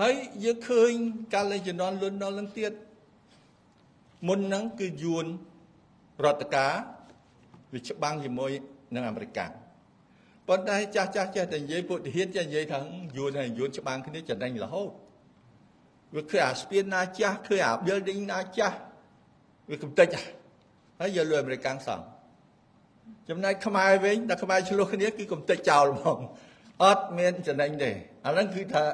ហើយយើងឃើញកាលលេជំនាន់លុនដល់នឹងទៀតមុនហ្នឹងគឺយួនរដ្ឋការវាច្បាំងជាមួយនឹងអាមេរិកប៉ុន្តែចាស់ចាស់ចេះតែនិយាយពុទ្ធិហានចេះនិយាយថាយួនហើយយួនច្បាំងគ្នាចំណេញរហូតវាឃើញអាស្ពានណាចាស់ឃើញអា building ណាចាស់វាកំតិចហើយយកលុយអាមេរិកសងចំណែកខ្មែរវិញតែខ្មែរឆ្លោះគ្នាគឺកំតិចចោលហ្មងអត់មានចំណេញទេអាហ្នឹងគឺថា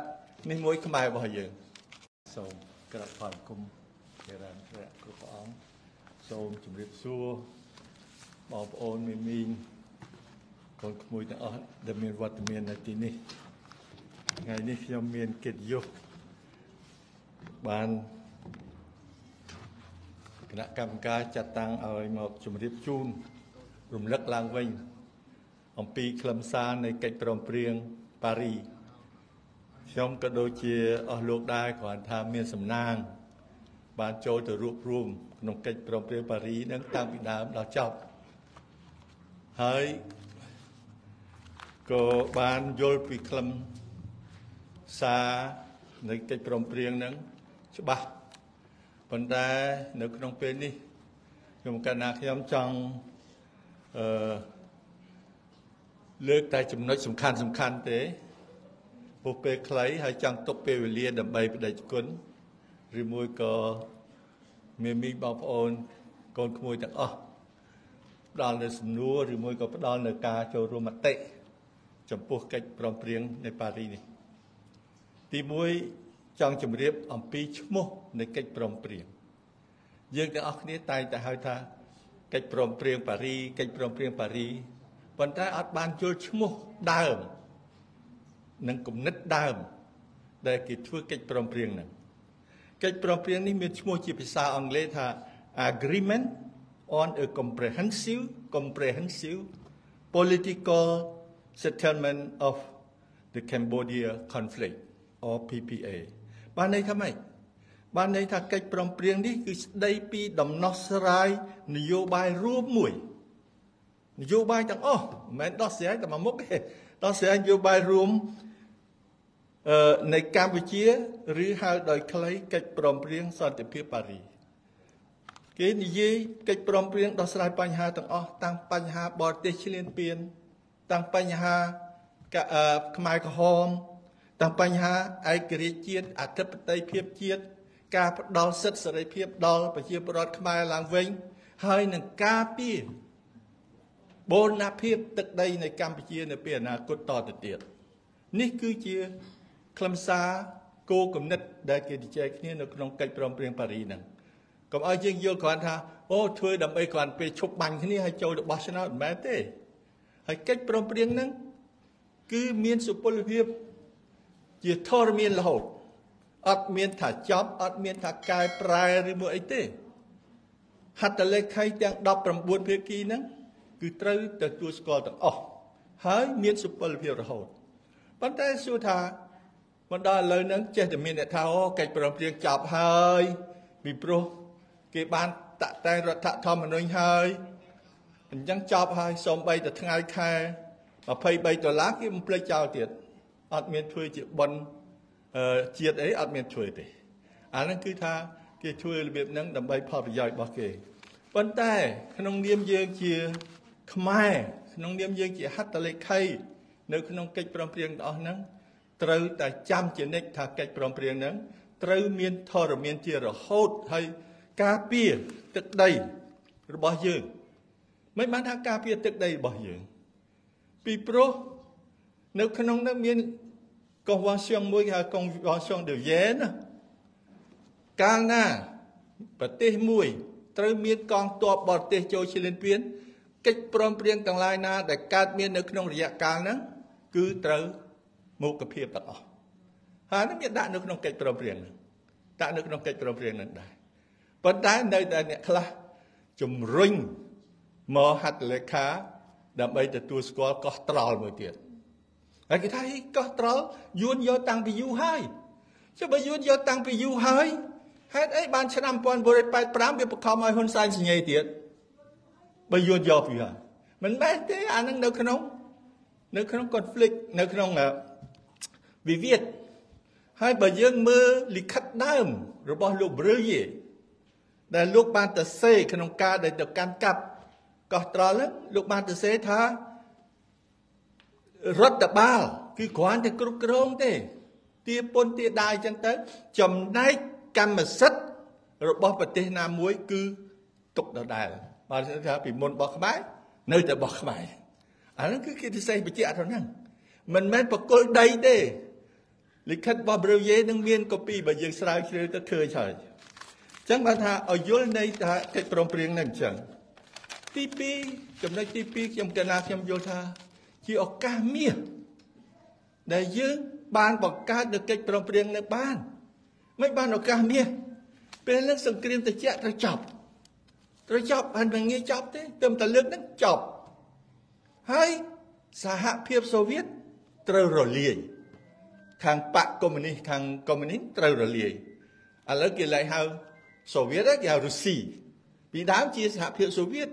នេះមួយខ្មែររបស់យើងសូមក្រាបផលគុំជារានព្រះគ្រប់ព្រះអង្គសូមជម្រាបសួរបងប្អូនមីមីងកូនក្មួយទាំងអស់ដែលមានវត្តមាននៅទីនេះថ្ងៃនេះខ្ញុំមានកិត្តិយសបានគណៈកម្មការចាត់តាំងឲ្យមកជម្រាបជូនរំលឹកឡើងវិញអំពីខ្លឹមសារនៃកិច្ចព្រមព្រៀងប៉ារី ខ្ញុំក៏ដូចជាអស់លោកដែរគ្រាន់ថាមានសំណាង បានចូលទៅរួបរวมក្នុងកិច្ចព្រមព្រៀងប៉ារីនឹងតាំងពីដើមដល់ចប់ហើយក៏បានយល់ពីខ្លឹមសារនៃកិច្ចព្រមព្រៀងនឹងច្បាស់ប៉ុន្តែនៅក្នុងពេលនេះខ្ញុំកណ្ណាខ្ញុំចង់អឺលើកតែចំណុចសំខាន់សំខាន់ទេ ពុះពេលខ្លីហើយចង់ទុកពេលវេលាដើម្បីបដិគុណឬមួយក៏មានមីបងប្អូនកូនក្មួយទាំងអស់ផ្ដល់នៅសំណួរឬមួយក៏ផ្ដល់នៅការចូលរួមមតិចំពោះកិច្ចព្រមព្រៀងនៃប៉ារីនេះទី1ចង់ជម្រាបអំពីឈ្មោះនៃកិច្ចព្រមព្រៀងយើងទាំងអស់គ្នាតែងតែហៅថាកិច្ចព្រមព្រៀងប៉ារីកិច្ចព្រមព្រៀងប៉ារីប៉ុន្តែអត់បានយល់ឈ្មោះដើម និងគំនិតដើម ដែលគេធ្វើកិច្ចព្រមព្រៀងហ្នឹងកិច្ចព្រមព្រៀងនេះមានឈ្មោះជាភាសាអង់គ្លេសថា Agreement on a comprehensive comprehensive political settlement of the Cambodia conflict or PPA បានន័យថាម៉េចបានន័យថាកិច្ចព្រមព្រៀងនេះគឺស្ដីពីដំណោះស្រាយនយោបាយរួមមួយនយោបាយទាំងអស់មិនមែនដោះស្រាយតែមួយមុខទេដោះស្រាយនយោបាយរួមអឺ នៃកម្ពុជាឬហៅដោយខ្លីកិច្ចព្រមព្រៀងសន្តិភាពប៉ារីគេនិយាយកិច្ចព្រមព្រៀងដោះស្រាយបញ្ហាទាំងអស់តាំងបញ្ហាបរទេសឈ្លានពានតាំងបញ្ហាខ្មែរក្រហមតាំងបញ្ហាឯករាជ្យជាតិអធិបតេយ្យភាពជាតិការផ្ដល់សិទ្ធិសេរីភាពដល់ប្រជាពលរដ្ឋខ្មែរឡើងវិញ ហើយនឹងការពារបូរណភាពទឹកដីនៃកម្ពុជានៅពេលអនាគតតទៅទៀតនេះគឺជា ខ្លឹមសារគោលគំនិតដែលគេជជែកគ្នានៅក្នុងកិច្ចព្រមព្រៀងប៉ារីហ្នឹងកុំឲ្យយើងយល់គ្រាន់ថាអូធ្វើដើម្បីគ្រាន់ពេលឈប់បាញ់គ្នាហើយចូលទៅបោះឆ្នោតមិនមែនទេហើយកិច្ចព្រមព្រៀងហ្នឹងគឺមានសុពលភាពជាធរមានរហូតអត់មានថាចប់អត់មានថាកែប្រែឬមួយអីទេហត្ថលេខីទាំង19ភាគីហ្នឹងគឺត្រូវទទួលស្គាល់ទាំងអស់ហើយមានសុពលភាពរហូតប៉ុន្តែសួរថា មិនដល់ឥឡូវហ្នឹងចេះតែមានអ្នកថាអូកិច្ចព្រមព្រៀងចប់ហើយពីព្រោះគេបានតាក់តែងរដ្ឋធម្មនុញ្ញហើយអញ្ចឹងចប់ហើយសូមបីតែថ្ងៃខែ23ដុល្លារគេបំភ្លេចចោលទៀតអត់មានធ្វើជាបន់ជាតិអីអត់មានធ្វើទេអាហ្នឹងគឺថាគេធ្វើរបៀបហ្នឹងដើម្បីផលប្រយោជន៍របស់គេប៉ុន្តែក្នុងនាមយើងជាខ្មែរក្នុងនាមយើងជាហត្ថលេខីនៅក្នុងកិច្ចព្រមព្រៀងទាំងអស់ហ្នឹង ត្រូវតែចាំជានិច្ចថាកិច្ចព្រមព្រៀងហ្នឹងត្រូវមានធរមានជារហូតហើយការពារទឹកដីរបស់យើងមិនបានថាការពារទឹកដីរបស់យើង ពីព្រោះនៅក្នុងនោះមានកងវ៉ាសៀងមួយគេហៅកងវ៉ាសៀងដេវយ៉ែនកាលណាប្រទេសមួយ ត្រូវមានកងទ័ពបរទេសចូលឈ្លានពានកិច្ចព្រមព្រៀងទាំងឡាយណា ដែលកើតមាននៅក្នុងរយៈកាលហ្នឹងគឺត្រូវ មុខភាពទាំងអស់ហើយនេះមានដាក់នៅក្នុងកិច្ចព្រមព្រៀងហ្នឹងដាក់នៅក្នុងកិច្ចព្រមព្រៀងហ្នឹងដែរប៉ុន្តែនៅតែអ្នកខ្លះជំរុញមកហត្ថលេខាដើម្បីទទួលស្គាល់កោះត្រល់មួយទៀតហើយគេថាហីកោះត្រល់យួនយកតាំងពីយូរហើយចុះបើយួនយកតាំងពីយូរហើយហេតុអីបានឆ្នាំ1985វាបខំឲ្យហ៊ុនសែនសញ្ញេទៀតបើយួនយកពីហើយមិនមែនទេអានឹងនៅក្នុង នៅក្នុង conflict នៅក្នុង វិវាទហហើយបើយើងមើលលិខិតដើមរបស់លោកព្រើយេដែលលោកបានទៅសេក្នុងការដែលទៅកាន់កាប់កោះត្រល់ហ្នឹងលោកបានទៅសេថារដ្ឋបាលគឺគ្រាន់តែគ្រប់គ្រងទេទាពន្ធទាដាយចឹងទៅ ចំណែកកម្មសិទ្ធិរបស់ប្រទេសណាមួយគឺទុកដដែលបាទថាពីមុនរបស់ខ្មែរនៅតែរបស់ខ្មែរអាហ្នឹងគឺគេទៅសេបញ្ជាក់ទៅហ្នឹងមិនមែនបកគលដីទេ លិខិតរបស់ប្រយេនឹងមានកូពីបើយើងស្រាវជ្រាវទៅឃើញហើយអញ្ចឹងបានថាឲ្យយល់នៃថាកិច្ចព្រមព្រៀងហ្នឹងអញ្ចឹងទី2ចំណុចទី2ខ្ញុំកណាខ្ញុំយល់ថា ជាឱកាសមាសដែលយើងបានបង្កើតនៅកិច្ចព្រមព្រៀងនៅបាន មិនបានឱកាសមាសពេលហ្នឹងសង្គ្រាមត្រជាក់ត្រូវចប់ត្រូវចប់ហើយមិនងាយចប់ទេទើបតែលើកហ្នឹងចប់ហើយសហភាពសូវៀតត្រូវរលាយ ខាងបកកុម្មុយនីសខាងកុម្មុយនីសត្រូវរលាយឥឡូវគេឡើងហៅសូវៀតគេហៅរុស្ស៊ីពីដើមជាសហភាពសូវៀត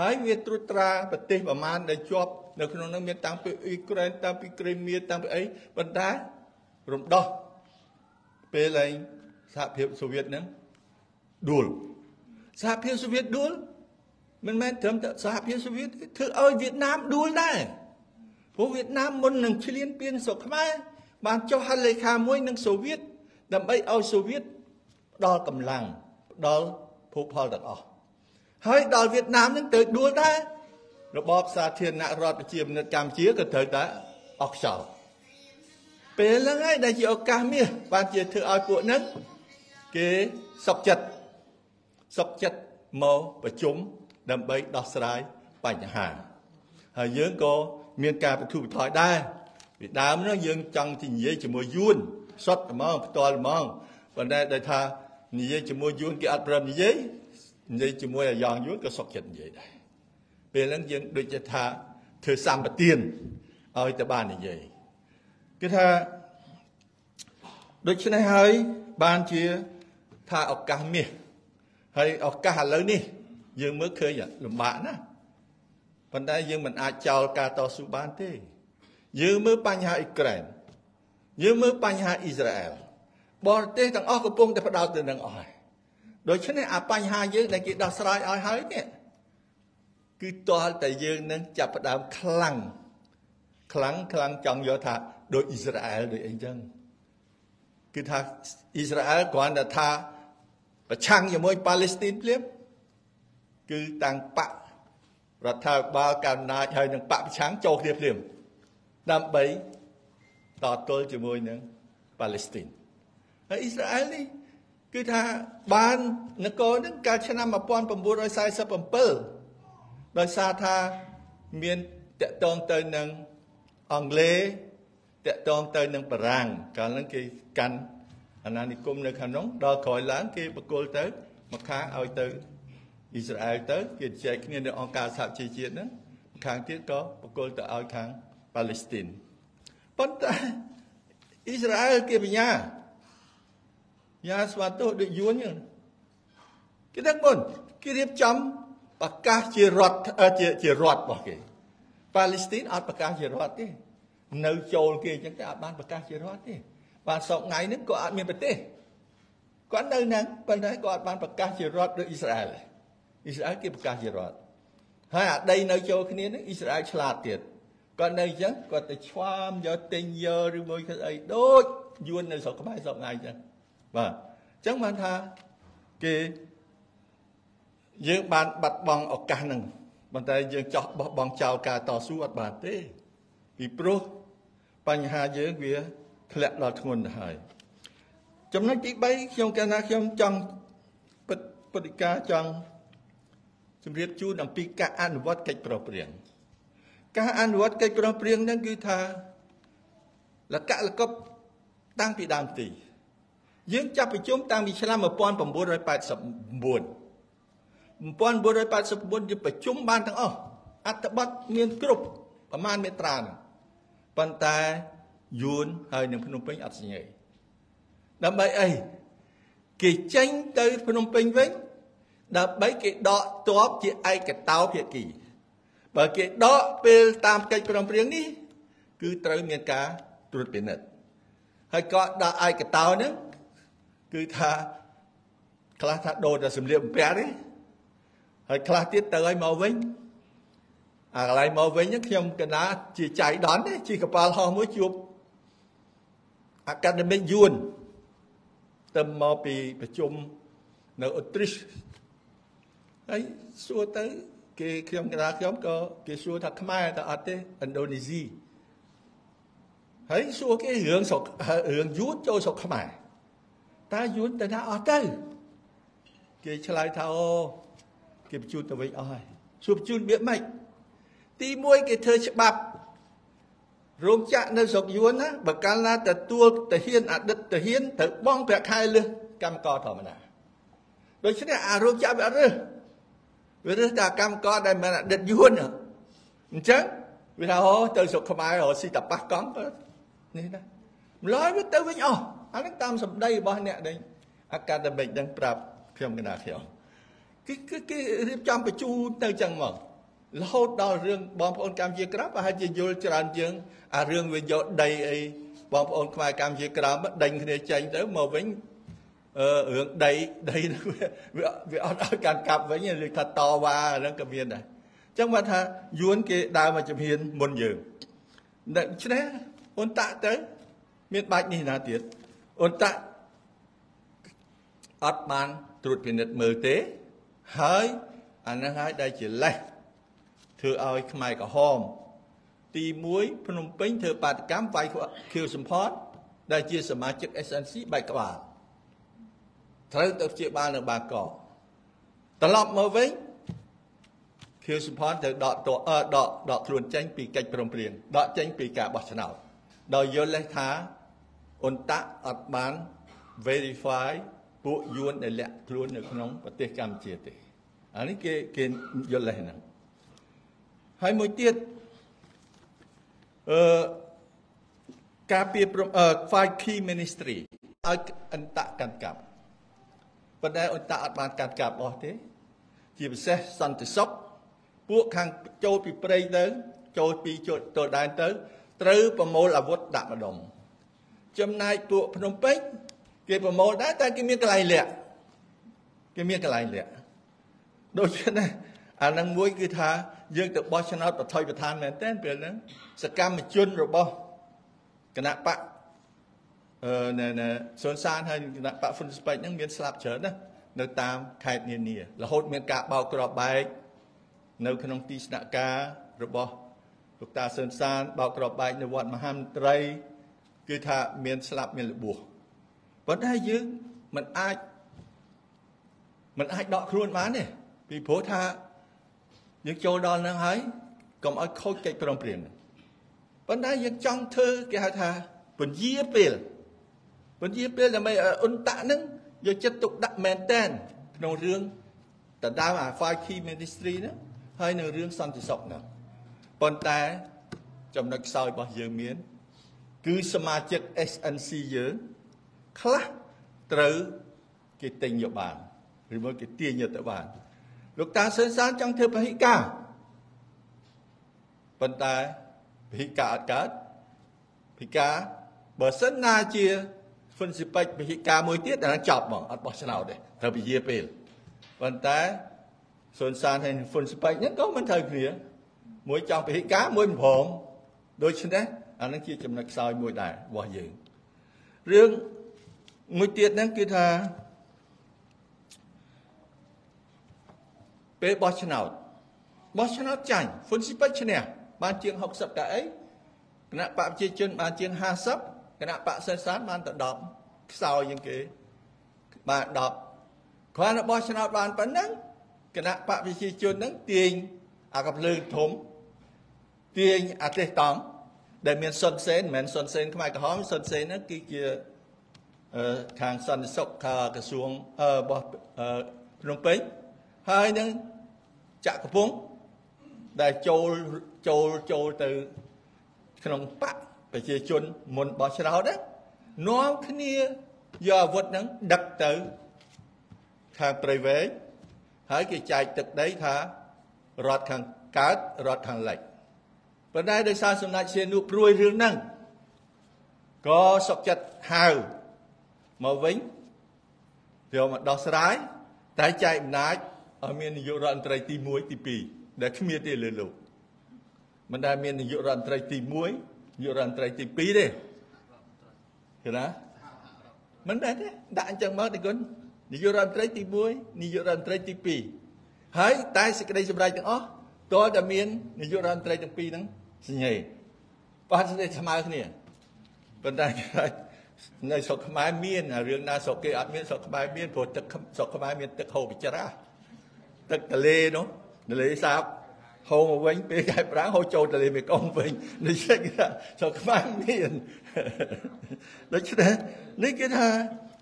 ហើយវាត្រួតត្រាប្រទេសប្រមាណដែលជាប់នៅក្នុងនោះមានតាំងពីអ៊ុយក្រែនតាំងពីក្រេមៀតាំងពីអីប៉ុន្តែរំដោះពេលឡើងសហភាពសូវៀតហ្នឹងដួលសហភាពសូវៀតដួលមិនមែនត្រឹមតែសហភាពសូវៀតធ្វើឲ្យវៀតណាមដួលដែរព្រោះវៀតណាមមុននឹងឈ្លានពានស្រុកខ្មែរ បានចុះហត្ថលេខាមួយនឹងសូវៀតដើម្បីឲ្យសូវៀតផ្ដល់កម្លាំងផ្ដល់ភោគផលទាំងអស់ហើយដល់វៀតណាមនឹងទៅដួលដែររបបសាធារណរដ្ឋប្រជាមានិតកម្ពុជាក៏ត្រូវតែអស់ខ្យល់ពេលហ្នឹងហើយដែលជាឱកាសមាសបានជាធ្វើឲ្យពួកហ្នឹងគេសុកចិត្តសុកចិត្តមកប្រជុំដើម្បីដោះស្រាយបញ្ហាហើយយើងក៏មានការបទុបថយដែរ ពីដើមនោះយើងចង់ទៅនិយាយជាមួយយួនសុទ្ធហ្មងផ្ទាល់ហ្មងប៉ុន្តែដែលថានិយាយជាមួយយួនគេអត់ព្រមនិយាយនិយាយជាមួយអាយ៉ងយួនក៏សុកចិត្តនិយាយដែរពេលហ្នឹងយើងដូចជាថាធ្វើសម្បទានឲ្យទៅបាននិយាយគឺថាដូច្នេះហើយបានជាថាឱកាសមាសហើយឱកាសឥឡូវនេះ យើងមើលឃើញលំបាកណាស់ប៉ុន្តែយើងមិនអាចចោលការតស៊ូបានទេ យើងមើលបញ្ហាអ៊ុយក្រែនយើងមើលបញ្ហាអ៊ីស្រាអែលបរទេសទាំងអស់កំពុងតែផ្ដោតទៅនឹងអស់ហើយដូច្នេះអាបញ្ហាយើងដែលគេដោះស្រាយឲ្យហើយនេះគឺតលតែយើងនឹងចាប់ផ្ដើមខ្លាំងខ្លាំងខ្លាំងចង់យកថាដូចអ៊ីស្រាអែលដូចអីចឹងគឺថាអ៊ីស្រាអែលគ្រាន់តែថាប្រឆាំងជាមួយប៉ាឡេស្ទីនភ្លាមគឺតាំងបករដ្ឋាភិបាលកណ្ដាលហើយនឹងបកប្រឆាំងចូលគ្នាភ្លាម ដើម្បីតទល់ជាមួយនឹងប៉ាឡេស្ទីនហើយអ៊ីស្រាអែលនេះគឺថាបាននគរនឹងកាលឆ្នាំ1947ដោយសារថាមានតកតងទៅនឹងអង់គ្លេសតកតងទៅនឹងបារាំងកាលហ្នឹងគេកាន់អាណានិគមនៅខាងនោះដល់ក្រោយឡើងគេបកគលទៅមកខាងឲ្យទៅអ៊ីស្រាអែលទៅគេចែកគ្នានៅអង្គការសហជីវជាតិហ្នឹងខាងទៀតក៏បកគលទៅឲ្យខាង ប៉ាឡេស្ទីនប៉ុន្តែអ៊ីស្រាអែលគេបញ្ញាយ៉ាស្វាទោដូចយួនហ្នឹងគេដឹងមុនគេរៀបចំប្រកាសជារដ្ឋជាជារដ្ឋរបស់គេប៉ាឡេស្ទីនអត់ប្រកាសជារដ្ឋទេនៅចូលគេអញ្ចឹងតែអត់បានប្រកាសជារដ្ឋទេបាទសពថ្ងៃនេះក៏អត់មានប្រទេសគាត់នៅហ្នឹងប៉ុន្តែក៏អត់បានប្រកាសជារដ្ឋដូចអ៊ីស្រាអែលអ៊ីស្រាអែលគេប្រកាសជារដ្ឋហើយអាដីនៅចូលគ្នានេះអ៊ីស្រាអែលឆ្លាតទៀត គាត់នៅអញ្ចឹងគាត់ទៅឆ្វាមយកទិញយកឬមួយគឺអីដូចយួននៅស្រុកខ្មែរស្រុកថ្ងៃអញ្ចឹងបាទអញ្ចឹងបានថាគេយើងបានបាត់បង់ឱកាសហ្នឹងប៉ុន្តែយើងចោះបោះបង់ចោលការតស៊ូអត់បានទេពីព្រោះបញ្ហាយើងវាធ្លាក់ដល់ធ្ងន់ទៅហើយចំណុចទី3ខ្ញុំកាលណាខ្ញុំចង់ពុទ្ធិកាចង់ជម្រាបជូនអំពីការអនុវត្តកិច្ចប្រព្រឹត្ត ការអនុវត្តកិច្ចប្រព្រឹត្តហ្នឹងគឺថាលកលកប់តាំងពីដើមទី យើងចាប់ប្រជុំតាំងពីឆ្នាំ1989 1989យើងប្រជុំបានទាំងអស់អត្ថបទមានគ្រប់ប្រមាណមេត្រាហ្នឹងប៉ុន្តែយួនហើយនឹងភ្នំពេញអត់សញ្ញេដើម្បីអីគេចេញទៅភ្នំពេញវិញដើម្បីគេដកទ័ពជាឯកតោភាគី បើគេដកពេលតាមកិច្ចព្រមព្រៀងនេះ គឺត្រូវមានការត្រួតពិនិត្យហើយក៏ដាក់ឯកតោហ្នឹងគឺថាខ្លះថាដូរតែសម្លៀកបំពាក់ទេហើយខ្លះទៀតទៅឲ្យមកវិញអាកន្លែងមកវិញខ្ញុំកណាជាចៃដន្យទេជាកប៉ាល់ហោះមួយជួប academic យួនទៅមកពីប្រជុំនៅអូទ្រីសហើយសួរទៅ គេខ្ញុំកណាខ្ញុំក៏គេសួរថាខ្មែរតើអត់ទេឥណ្ឌូនេស៊ីហើយសួរគេរឿងស្រុករឿងយួនចូលស្រុកខ្មែរតើយួនទៅណាអស់ទៅគេឆ្លើយថាអូគេបញ្ជូនទៅវិញអស់ហើយសួរបញ្ជូនវាម៉េចទី1គេធ្វើច្បាប់រោងចក្រនៅស្រុកយួនណាបើកាលណាទទួលទាហានអតីតទាហានត្រូវបង់ប្រាក់ខែលើសកម្មករធម្មតាដូច្នេះអារោងចក្រវាអត់រើស វារើសតែកម្មករដែលមិនអតីតយួនអញ្ចឹងវាថាអូទៅស្រុកខ្មែររកស៊ីតប៉ះកង់នេះណាម្ល៉េះវាទៅវិញអស់អានេះតាមសម្ដីរបស់អ្នកដែលអាកាដមិកនឹងប្រាប់ខ្ញុំកណាខ្ញុំគេគឺគេរៀបចំបញ្ជូនទៅចឹងមករហូតដល់រឿងបងប្អូនកម្ពុជាក្រៅប្រហែលជាយល់ច្រើនយើងអារឿងវាយកដីអីបងប្អូនខ្មែរកម្ពុជាក្រៅដេញគ្នាចេញទៅមកវិញ អឺរឿងដីដីវាវាអត់ឲ្យការកាប់វិញឬថាតវ៉ាហ្នឹងក៏មានដែរអញ្ចឹងគាត់ថាយួនគេដើរមកជំហានមុនយើងដូច្នេះអូនតាក់ទៅ មានបាច់នេះណាទៀតអូនតាក់អត់បានត្រួតពិនិត្យមើលទេហើយអានឹងហើយដែលជាលេសធ្វើឲ្យខ្មែរក្រហមទី1ភ្នំពេញធ្វើបាតកម្មវាយខៀវសំផតដែលជាសមាជិក SNC បែកក្បាល ត្រូវទៅជាបាលនៅបាកកត្រឡប់មកវិញខៀវសំផតទៅដកតអឺដកដកខ្លួនចេញពីកិច្ចព្រមព្រៀងដកចេញពីការបោះឆ្នោតដោយយល់លេសថាអ៊ុនតាក់អត់បាន verify ពួកយួនដែលលាក់ខ្លួននៅក្នុងប្រទេសកម្ពុជាទេអានេះគេគេយល់លេសហ្នឹងហើយមួយទៀតអឺការពីអឺ five key ministry ឲ្យអន្តៈកាន់កាប់ ប៉ុន្តែអន្តៈអត់បានកាន់កាប់អស់ទេ ជាពិសេសសន្តិសុខពួកខាងចូលពីព្រៃទៅចូលពីចូលដែនទៅ ត្រូវប្រមូលអាវុធដាក់ម្ដុំចំណែកពួកភ្នំពេញគេប្រមូលដែរតែគេមានកន្លែងលាក់គេមានកន្លែងលាក់ដូច្នេះអានឹងមួយគឺថាយើងទៅបោះឆ្នោតបថុយប្រធានមែនតើពេលហ្នឹងសកម្មជនរបស់គណៈបក អឺណែណែសុនសានហើយគណៈបកហ្វុនស្បេកហ្នឹងមានស្លាប់ច្រើនណានៅតាមខេត្តនានារហូតមានការបោកក្របបែកនៅក្នុងទីស្នាក់ការរបស់លោកតាសុនសានបោកក្របបែកនៅវត្តមហាមន្ត្រី គឺថាមានស្លាប់មានរបួសប៉ុន្តែយើងមិនអាចមិនអាចដកខ្លួនបានទេពីព្រោះថាយើងចូលដល់នឹងហើយកុំឲ្យខូចកិច្ចព្រមព្រៀងប៉ុន្តែយើងចង់ធ្វើគេហៅថាពញាពេល ពញាពេលដើម្បីអ៊ុនតាក់នឹងយកចិត្តទុកដាក់មែនតែនក្នុងរឿងដណ្ដើមអា five key ministry ហ្នឹងហើយនៅរឿងសន្តិសុខហ្នឹងប៉ុន្តែចំណុចខ្សោយរបស់យើងមាន គឺសមាជិក SNC យើងខ្លះត្រូវគេទិញយកបានឬមកគេទាញយកទៅបានលោកតាសឿនសានចង់ធ្វើពហិការប៉ុន្តែពហិការអត់កើតពហិការបើសិនណាជា ហ្វុនស៊ីពេចពហិការមួយទៀតអានឹងចប់ហ្មងអត់បោះឆ្នោតទេត្រូវពជាពេលប៉ុន្តែសុនសានហើយហ្វុនស៊ីពេចហ្នឹងក៏មិនត្រូវគ្នា មួយចង់ពហិការមួយមិនព្រមដូច្នេះអានឹងជាចំណុចខ្សោយមួយដែររបស់យើងរឿងមួយទៀតហ្នឹងគឺថាពេលបោះឆ្នោតបោះឆ្នោតចាញ់ហ្វុនស៊ីពេចឈ្នះបានជាង60កៅអីគណៈបកប្រជាជនបានជាង50 គណៈបកសិនសានបានទៅ10ខ្សោយជាងគេបាន10គ្រាន់តែបោះឆ្នោតបានប៉ុណ្ណឹងគណៈបកប្រជាជនហ្នឹងទាញអាកំភ្លើងធំទាញអាទេសតង់ដែលមានសុនសេនមិនមែនសុនសេនខ្មែរក្រហមសុនសេនហ្នឹងគឺជាខាងសន្តិសុខខាងក្រសួងរបស់ភ្នំពេញហើយនឹងចាក់កំពង់ដែលចូលចូលចូលទៅក្នុងបក ប្រជាជនមុនបោះឆ្នោតណានាំគ្នាយកអាវុធហ្នឹងដឹកទៅខាងព្រៃវែងហើយគេចែកទឹកដីថារដ្ឋខាងកើតរដ្ឋខាងលិចប៉ុន្តែដោយសារសំណាច់សៀនុព្រួយរឿងហ្នឹងក៏សុកចិត្តហៅមកវិញយកមកដោះស្រាយតែចែកអំណាចឲ្យមាននាយករដ្ឋមន្ត្រីទី1ទី2ដែលគ្មានទេលើលោកមិនដែលមាននាយករដ្ឋមន្ត្រីទី1នា យករដ្ឋមន្ត្រីទី2ទេឃើញណាមិនដែរទេដាក់អញ្ចឹងមកទីគុណនាយករដ្ឋមន្ត្រីទី1នាយករដ្ឋមន្ត្រីទី2ហើយតែសេចក្តីសម្រេចទាំងអស់តើតែមាននាយករដ្ឋមន្ត្រីទាំងពីរហ្នឹងសញ្ញេបានស្មើគ្នាប៉ុន្តែនៅស្រុកខ្មែរមានរឿងណាស្រុកគេអត់មានស្រុកខ្មែរមានព្រោះទឹកស្រុកខ្មែរមានទឹកហូរពិចារទឹកទលេនោះទលេសាប ហូរមកវិញពេលកែប្រាំងហូរចូលទលេមេគង្គវិញនេះគេថាស្រុកខ្មែរមានដូច្នេះនេះគេថា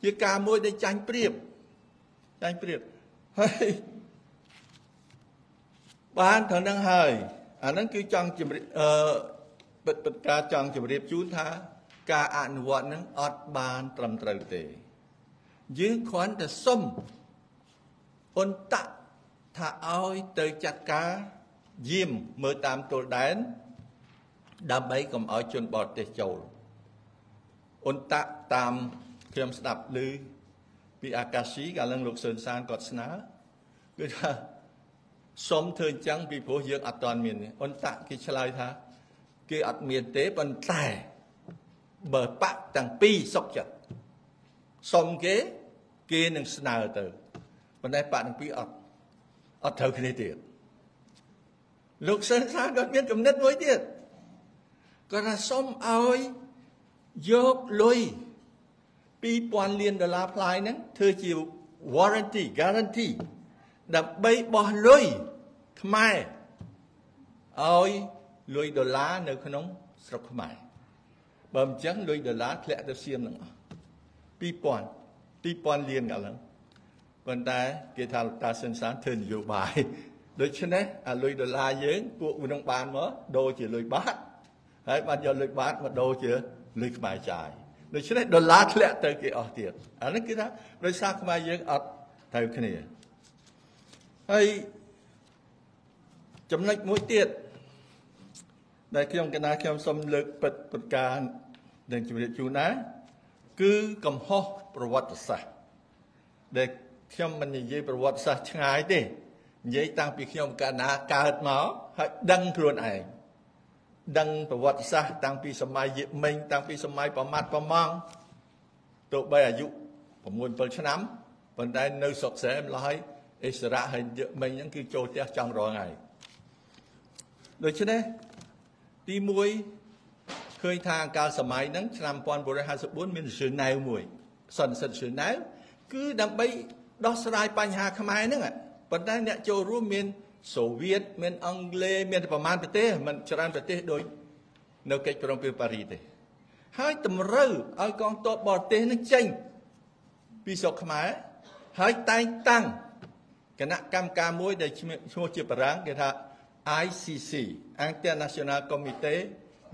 ជាការមួយដែលចាញ់ព្រៀបចាញ់ព្រៀបហើយបានត្រឹមហ្នឹងហើយអាហ្នឹងគឺចង់ជំរាបអឺពិតពិតការចង់ជម្រាបជូនថា ការអនុវត្តនឹងអត់បានត្រឹមត្រូវទេ យើងគ្រាន់តែសុំអន្តៈថាឲ្យទៅចាត់ការ យាមមើលតាមទល់ដែនដើម្បីកុំឲ្យជនបរទេសចូលអន្តៈតាមខ្ញុំស្ដាប់ឮពីអាកាស៊ីកាលនឹងលោកសឿនសានគាត់ស្នើគឺថាសុំធ្វើអញ្ចឹងពីព្រោះយើងអត់ទាន់មានអន្តៈគេឆ្លើយថាគេអត់មានទេប៉ុន្តែបើបកទាំងពីរសុខចិត្តសុំគេគេនឹងស្នើទៅប៉ុន្តែបកទាំងពីរអត់អត់ត្រូវគ្នាទៀត លោកសិនសាគាត់មានគំនិតមួយទៀតគាត់ថាសុំឲ្យយកលុយ2000លានដុល្លារផ្លាយហ្នឹងធ្វើជា warranty guarantee ដើម្បីបោះលុយខ្មែរឲ្យលុយដុល្លារនៅក្នុងស្រុកខ្មែរបើមិនចឹងលុយដុល្លារធ្លាក់ទៅសៀមនឹងអស់2000 2000លានកាលហ្នឹងប៉ុន្តែគេថាតាសិនសានធ្វើនយោបាយ ដូច្នេះអាលុយដុល្លារយើងពួកនឹងបានមកដូរជាលុយបាតហើយបានយកលុយបាតមកដូរជាលុយខ្មែរចាយដូច្នេះដុល្លារធ្លាក់ទៅគេអស់ទៀតអានេះគឺថាដោយសារខ្មែរយើងអត់ត្រូវគ្នាហើយចំណុចមួយទៀតដែលខ្ញុំកណាខ្ញុំសូមលើកពិតប្រការនឹងជម្រាបជូនណាគឺកំហុសប្រវត្តិសាស្ត្រដែលខ្ញុំមិននិយាយប្រវត្តិសាស្ត្រឆ្ងាយទេ និយាយតាំងពីខ្ញុំកណាកើតមកហើយដឹងខ្លួនឯងដឹងប្រវត្តិសាស្ត្រតាំងពីសម័យយិមិញតាំងពីសម័យប្រមាត់ប្រម៉ងទោះបីអាយុ6 7ឆ្នាំប៉ុន្តែនៅស្រុកស្រែម្ល៉េះអិសរៈហើយយិមិញហ្នឹងគឺចូលផ្ទះចង់រងហើយដូច្នេះទី1ឃើញថាកាលសម័យហ្នឹងឆ្នាំ1954មានសឺណែវមួយសន្និសិទសឺណែវគឺដើម្បីដោះស្រាយបញ្ហាខ្មែរហ្នឹង ប៉ុន្តែអ្នកចូលរួមមានសូវៀតមានអង់គ្លេសមានប្រមាណប្រទេសមិនច្រើនប្រទេសដូចនៅកិច្ចព្រមព្រៀងប៉ារីសទេហើយតម្រូវឲ្យកងទ័ពបរទេសនឹងចេញពីស្រុកខ្មែរហើយតែងតាំងគណៈកម្មការមួយដែលឈ្មោះជាបារាំងគេថា ICC International Committee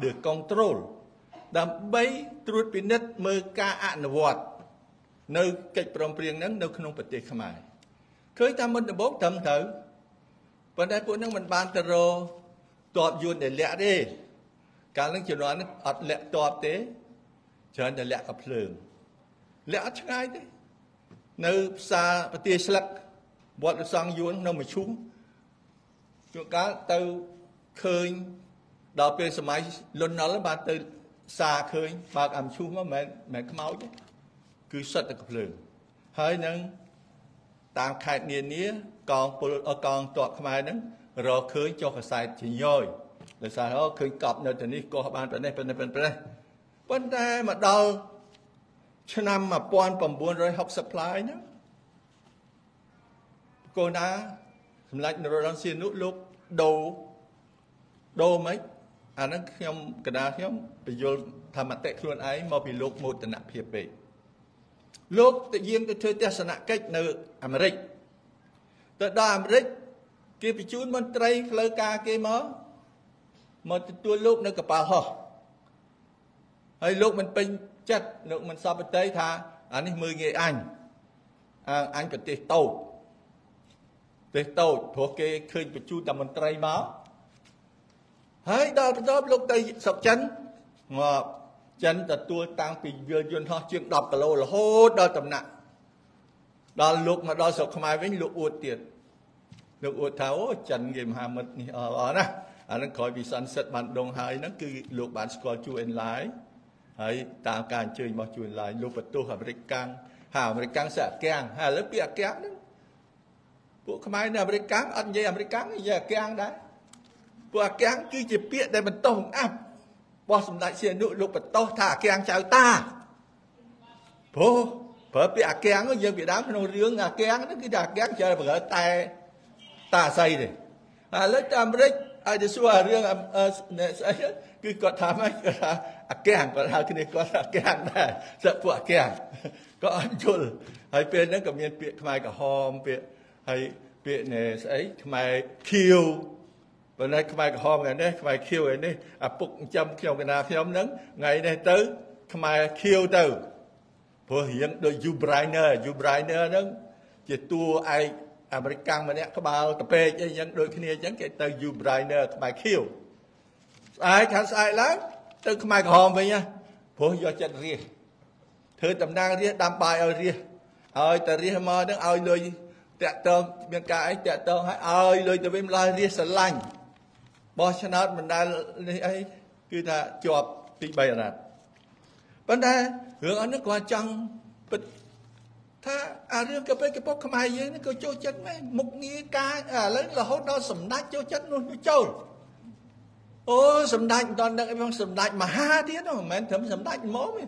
de Control ដើម្បីត្រួតពិនិត្យមើលការអនុវត្ត នៅកិច្ចព្រមព្រៀងហ្នឹងនៅក្នុងប្រទេសខ្មែរ ឃើញថាមុនដំបូងត្រឹមត្រូវប៉ុន្តែពួកហ្នឹងមិនបានទៅរតបយួនដែលលាក់ទេកាលហ្នឹងជំនាន់ហ្នឹងអត់លាក់តបទេច្រើនតែលាក់កភ្លើងលាក់អត់ឆ្ងាយទេនៅផ្សារប្រទេសស្លឹកវត្តរសង្ឃយួននៅមឈូសជួនកាលទៅឃើញដល់ពេលសម័យលន់ណុលបានទៅសារឃើញបើកអំឈូសមកមិនមែនខ្មោចទេគឺសិតតែភ្លើងហើយនឹង តាមខេត្តនានាកងពលកងទ័ពខ្មែរហ្នឹងរកឃើញចុះកសែតជាញយដោយសារអូឃើញកប់នៅទីនេះកោះបានប៉ុណ្ណេះប៉ុណ្ណេះប៉ុណ្ណេះប៉ុន្តែមកដល់ឆ្នាំ1960ផ្លាយហ្នឹងកូនណាសម្ដេចនរោត្តមសីហនុលោកដូរដូរមិនអាហ្នឹងខ្ញុំកដាខ្ញុំបញ្យល់ធម្មតិខ្លួនឯងមកពីលោកមោទនភាពពេក លោកទៅយាងទៅធ្វើទស្សនកិច្ចនៅអាមេរិកទៅដល់អាមេរិកគេបញ្ជូនមន្ត្រីផ្លូវការគេមកមកទទួលលោកនៅកប៉ាល់ហោះហើយលោកមិនពេញចិត្តលោកមិនសពតិថាអានេះមើលងាយអញអញប្រទេសតូចទេតូចព្រោះគេឃើញបញ្ជូនតែមន្ត្រីមកហើយដល់បន្ទាប់លោកទៅស្រុកចិនមក ចិនទទួលតាំងពីវាយន្តហោះជាង10គីឡូរហូតដល់តំណាក់ដល់លោកមកដល់ស្រុកខ្មែរវិញលោកអួតទៀតលោកអួតថាអូចិនគេមហាមិត្តនេះអរណាអានឹងក្រោយពីសន្និសិទបានដងហើយហ្នឹងគឺលោកបានស្គាល់ជួអេនឡាយហើយតាមការអញ្ជើញរបស់ជួអេនឡាយលោកបន្ទោសអាមេរិកកាំងហើយអាមេរិកកាំងសាក់កាំងហើយឥឡូវពីអាកាំងហ្នឹងពួកខ្មែរនៅអាមេរិកកាំងអត់និយាយអាមេរិកកាំងនិយាយអាកាំងដែរពួកអាកាំងគឺជាពាក្យដែលបន្ទោសបង្អាប់ របស់សម្ដេចសៀនុលោកបន្ទោសថាអាកាំងចៅតាព្រោះប្រើពាក្យអាកាំងយើងពីដើមក្នុងរឿងអាកាំងហ្នឹងគឺថាអាកាំងច្រើនប្រើតែតាស្អីទេឥឡូវទៅអាមេរិកហើយទៅសួររឿងស្អីគឺគាត់ថាម៉េចគាត់ថាអាកាំងគាត់ហៅគ្នាគាត់អាកាំងដែរសឹកពួកអាកាំងក៏អត់យល់ហើយពេលហ្នឹងក៏មានពាក្យខ្មែរក្រហមពាក្យហើយពាក្យនេះស្អីខ្មែរខៀវ បើណែខ្មែរក្រហមថ្ងៃនេះខ្មែរខៀវឯនេះអាពុកចាំខ្ញុំកណាខ្ញុំហ្នឹងថ្ងៃនេះទៅខ្មែរខៀវទៅព្រោះរៀងដូច you brainer you brainer ហ្នឹងជាតួឯកអាមេរិកម្នាក់ក្បាលតពេកអីចឹងដូចគ្នាចឹងគេទៅ you brainer ខ្មែរខៀវស្អែកខាងស្អែកឡើងទៅខ្មែរក្រហមវិញណាព្រោះយកចិត្តរាជធ្វើតំណាងរាជដាំបាយឲ្យរាជឲ្យតែរាជមកហ្នឹងឲ្យលុយតាក់តងមានការអីតាក់តងឲ្យឲ្យលុយទៅវិញម្ល៉េះរាជស្រឡាញ់ បោះឆ្នោតមិនដែលនេះអីគឺថាជាប់ទី3អាណត្តិប៉ុន្តែរឿងអស់នេះគាត់ចង់ពិតថាអារឿងកាពេកពុកខ្មែរយើងនេះក៏ចូលចិត្តមែនមុខងារការឥឡូវរហូតដល់សម្ដេចចូលចិត្តនោះចូលអូសម្ដេចមិនដល់ដឹងអីផងសម្ដេចមហាទៀតមិនមែនត្រឹមសម្ដេចហ្មងទេ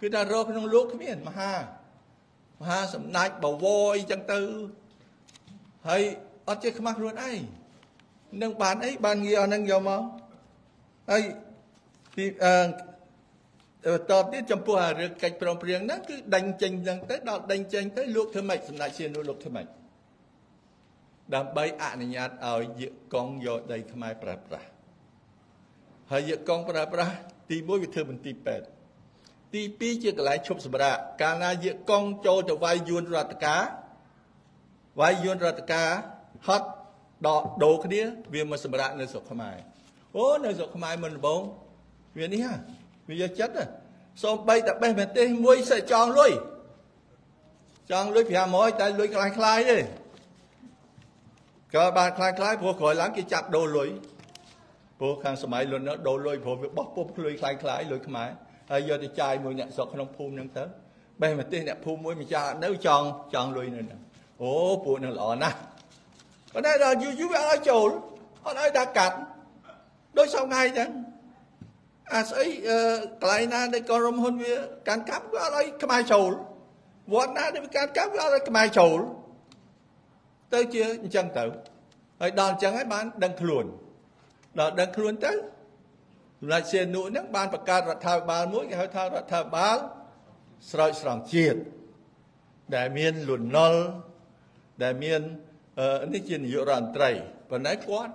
គឺថារកក្នុងលោកគ្មានមហាមហាសម្ដេចបវរអីចឹងទៅហើយអត់ចេះខ្មាស់ខ្លួនឯង នឹងបានអីបានងារអស់ហ្នឹងយកមកហើយពីអឺតបទៀតចំពោះអារឿងកិច្ចព្រមព្រៀងហ្នឹងគឺដេញចេញហ្នឹងទៅដល់ដេញចេញទៅលោកធ្វើម៉េចសម្ដេចសៀនលោកធ្វើម៉េចដើម្បីអនុញ្ញាតឲ្យយាកងយកដីខ្មែរប្រើប្រាស់ហើយយាកងប្រើប្រាស់ទី1វាធ្វើមន្ទីរពេទ្យទី2ជាកន្លែងឈប់សម្រាកកាលណាយាកងចូលទៅវាយយួនរដ្ឋការវាយយួនរដ្ឋការហត់ ដកដូរគ្នាវាមកសម្រាប់នៅស្រុកខ្មែរអូនៅស្រុកខ្មែរមិនដំបងវានេះហ่ะវាយកចិត្តសូមបីតែបេះប្រទេសមួយសិចង់លុយចង់លុយ500តែលុយខ្លាំងខ្លាយទេក៏បានខ្លាំងខ្លាយព្រោះក្រោយឡើងគេចាប់ដូរលុយព្រោះខាងសម័យលុននោះដូរលុយព្រោះវាបោះពុបលុយខ្លាំងខ្លាយលុយខ្មែរហើយយកទៅចាយមួយអ្នកស្រុកក្នុងភូមិហ្នឹងទៅបេះប្រទេសអ្នកភូមិមួយម្ចាស់នៅចង់ចង់លុយនៅហ្នឹងអូពួកនឹងល្អណាស់ ប៉ុន្តែដល់យូរយូរវាឲ្យចូលអត់ឲ្យដាក់កាត់ដូចសងថ្ងៃចឹងអាស្អីកន្លែងណាដែលក៏រំហ៊ុនវាកាន់កាប់វាអត់ឲ្យខ្មែរចូលវត្តណាដែលវាកាន់កាប់វាអត់ឲ្យខ្មែរចូលទៅជាអញ្ចឹងទៅហើយដល់អញ្ចឹងហើយបានដឹងខ្លួនដល់ដឹងខ្លួនទៅសម្ដេចសៀនុហ្នឹងបានបង្កើតរដ្ឋាភិបាលមួយគេហៅថារដ្ឋាភិបាលស្រោចស្រង់ជាតិដែលមានលន់នល់ដែលមាន នេះជានាយករដ្ឋមន្ត្រីប៉ុន្តែគាត់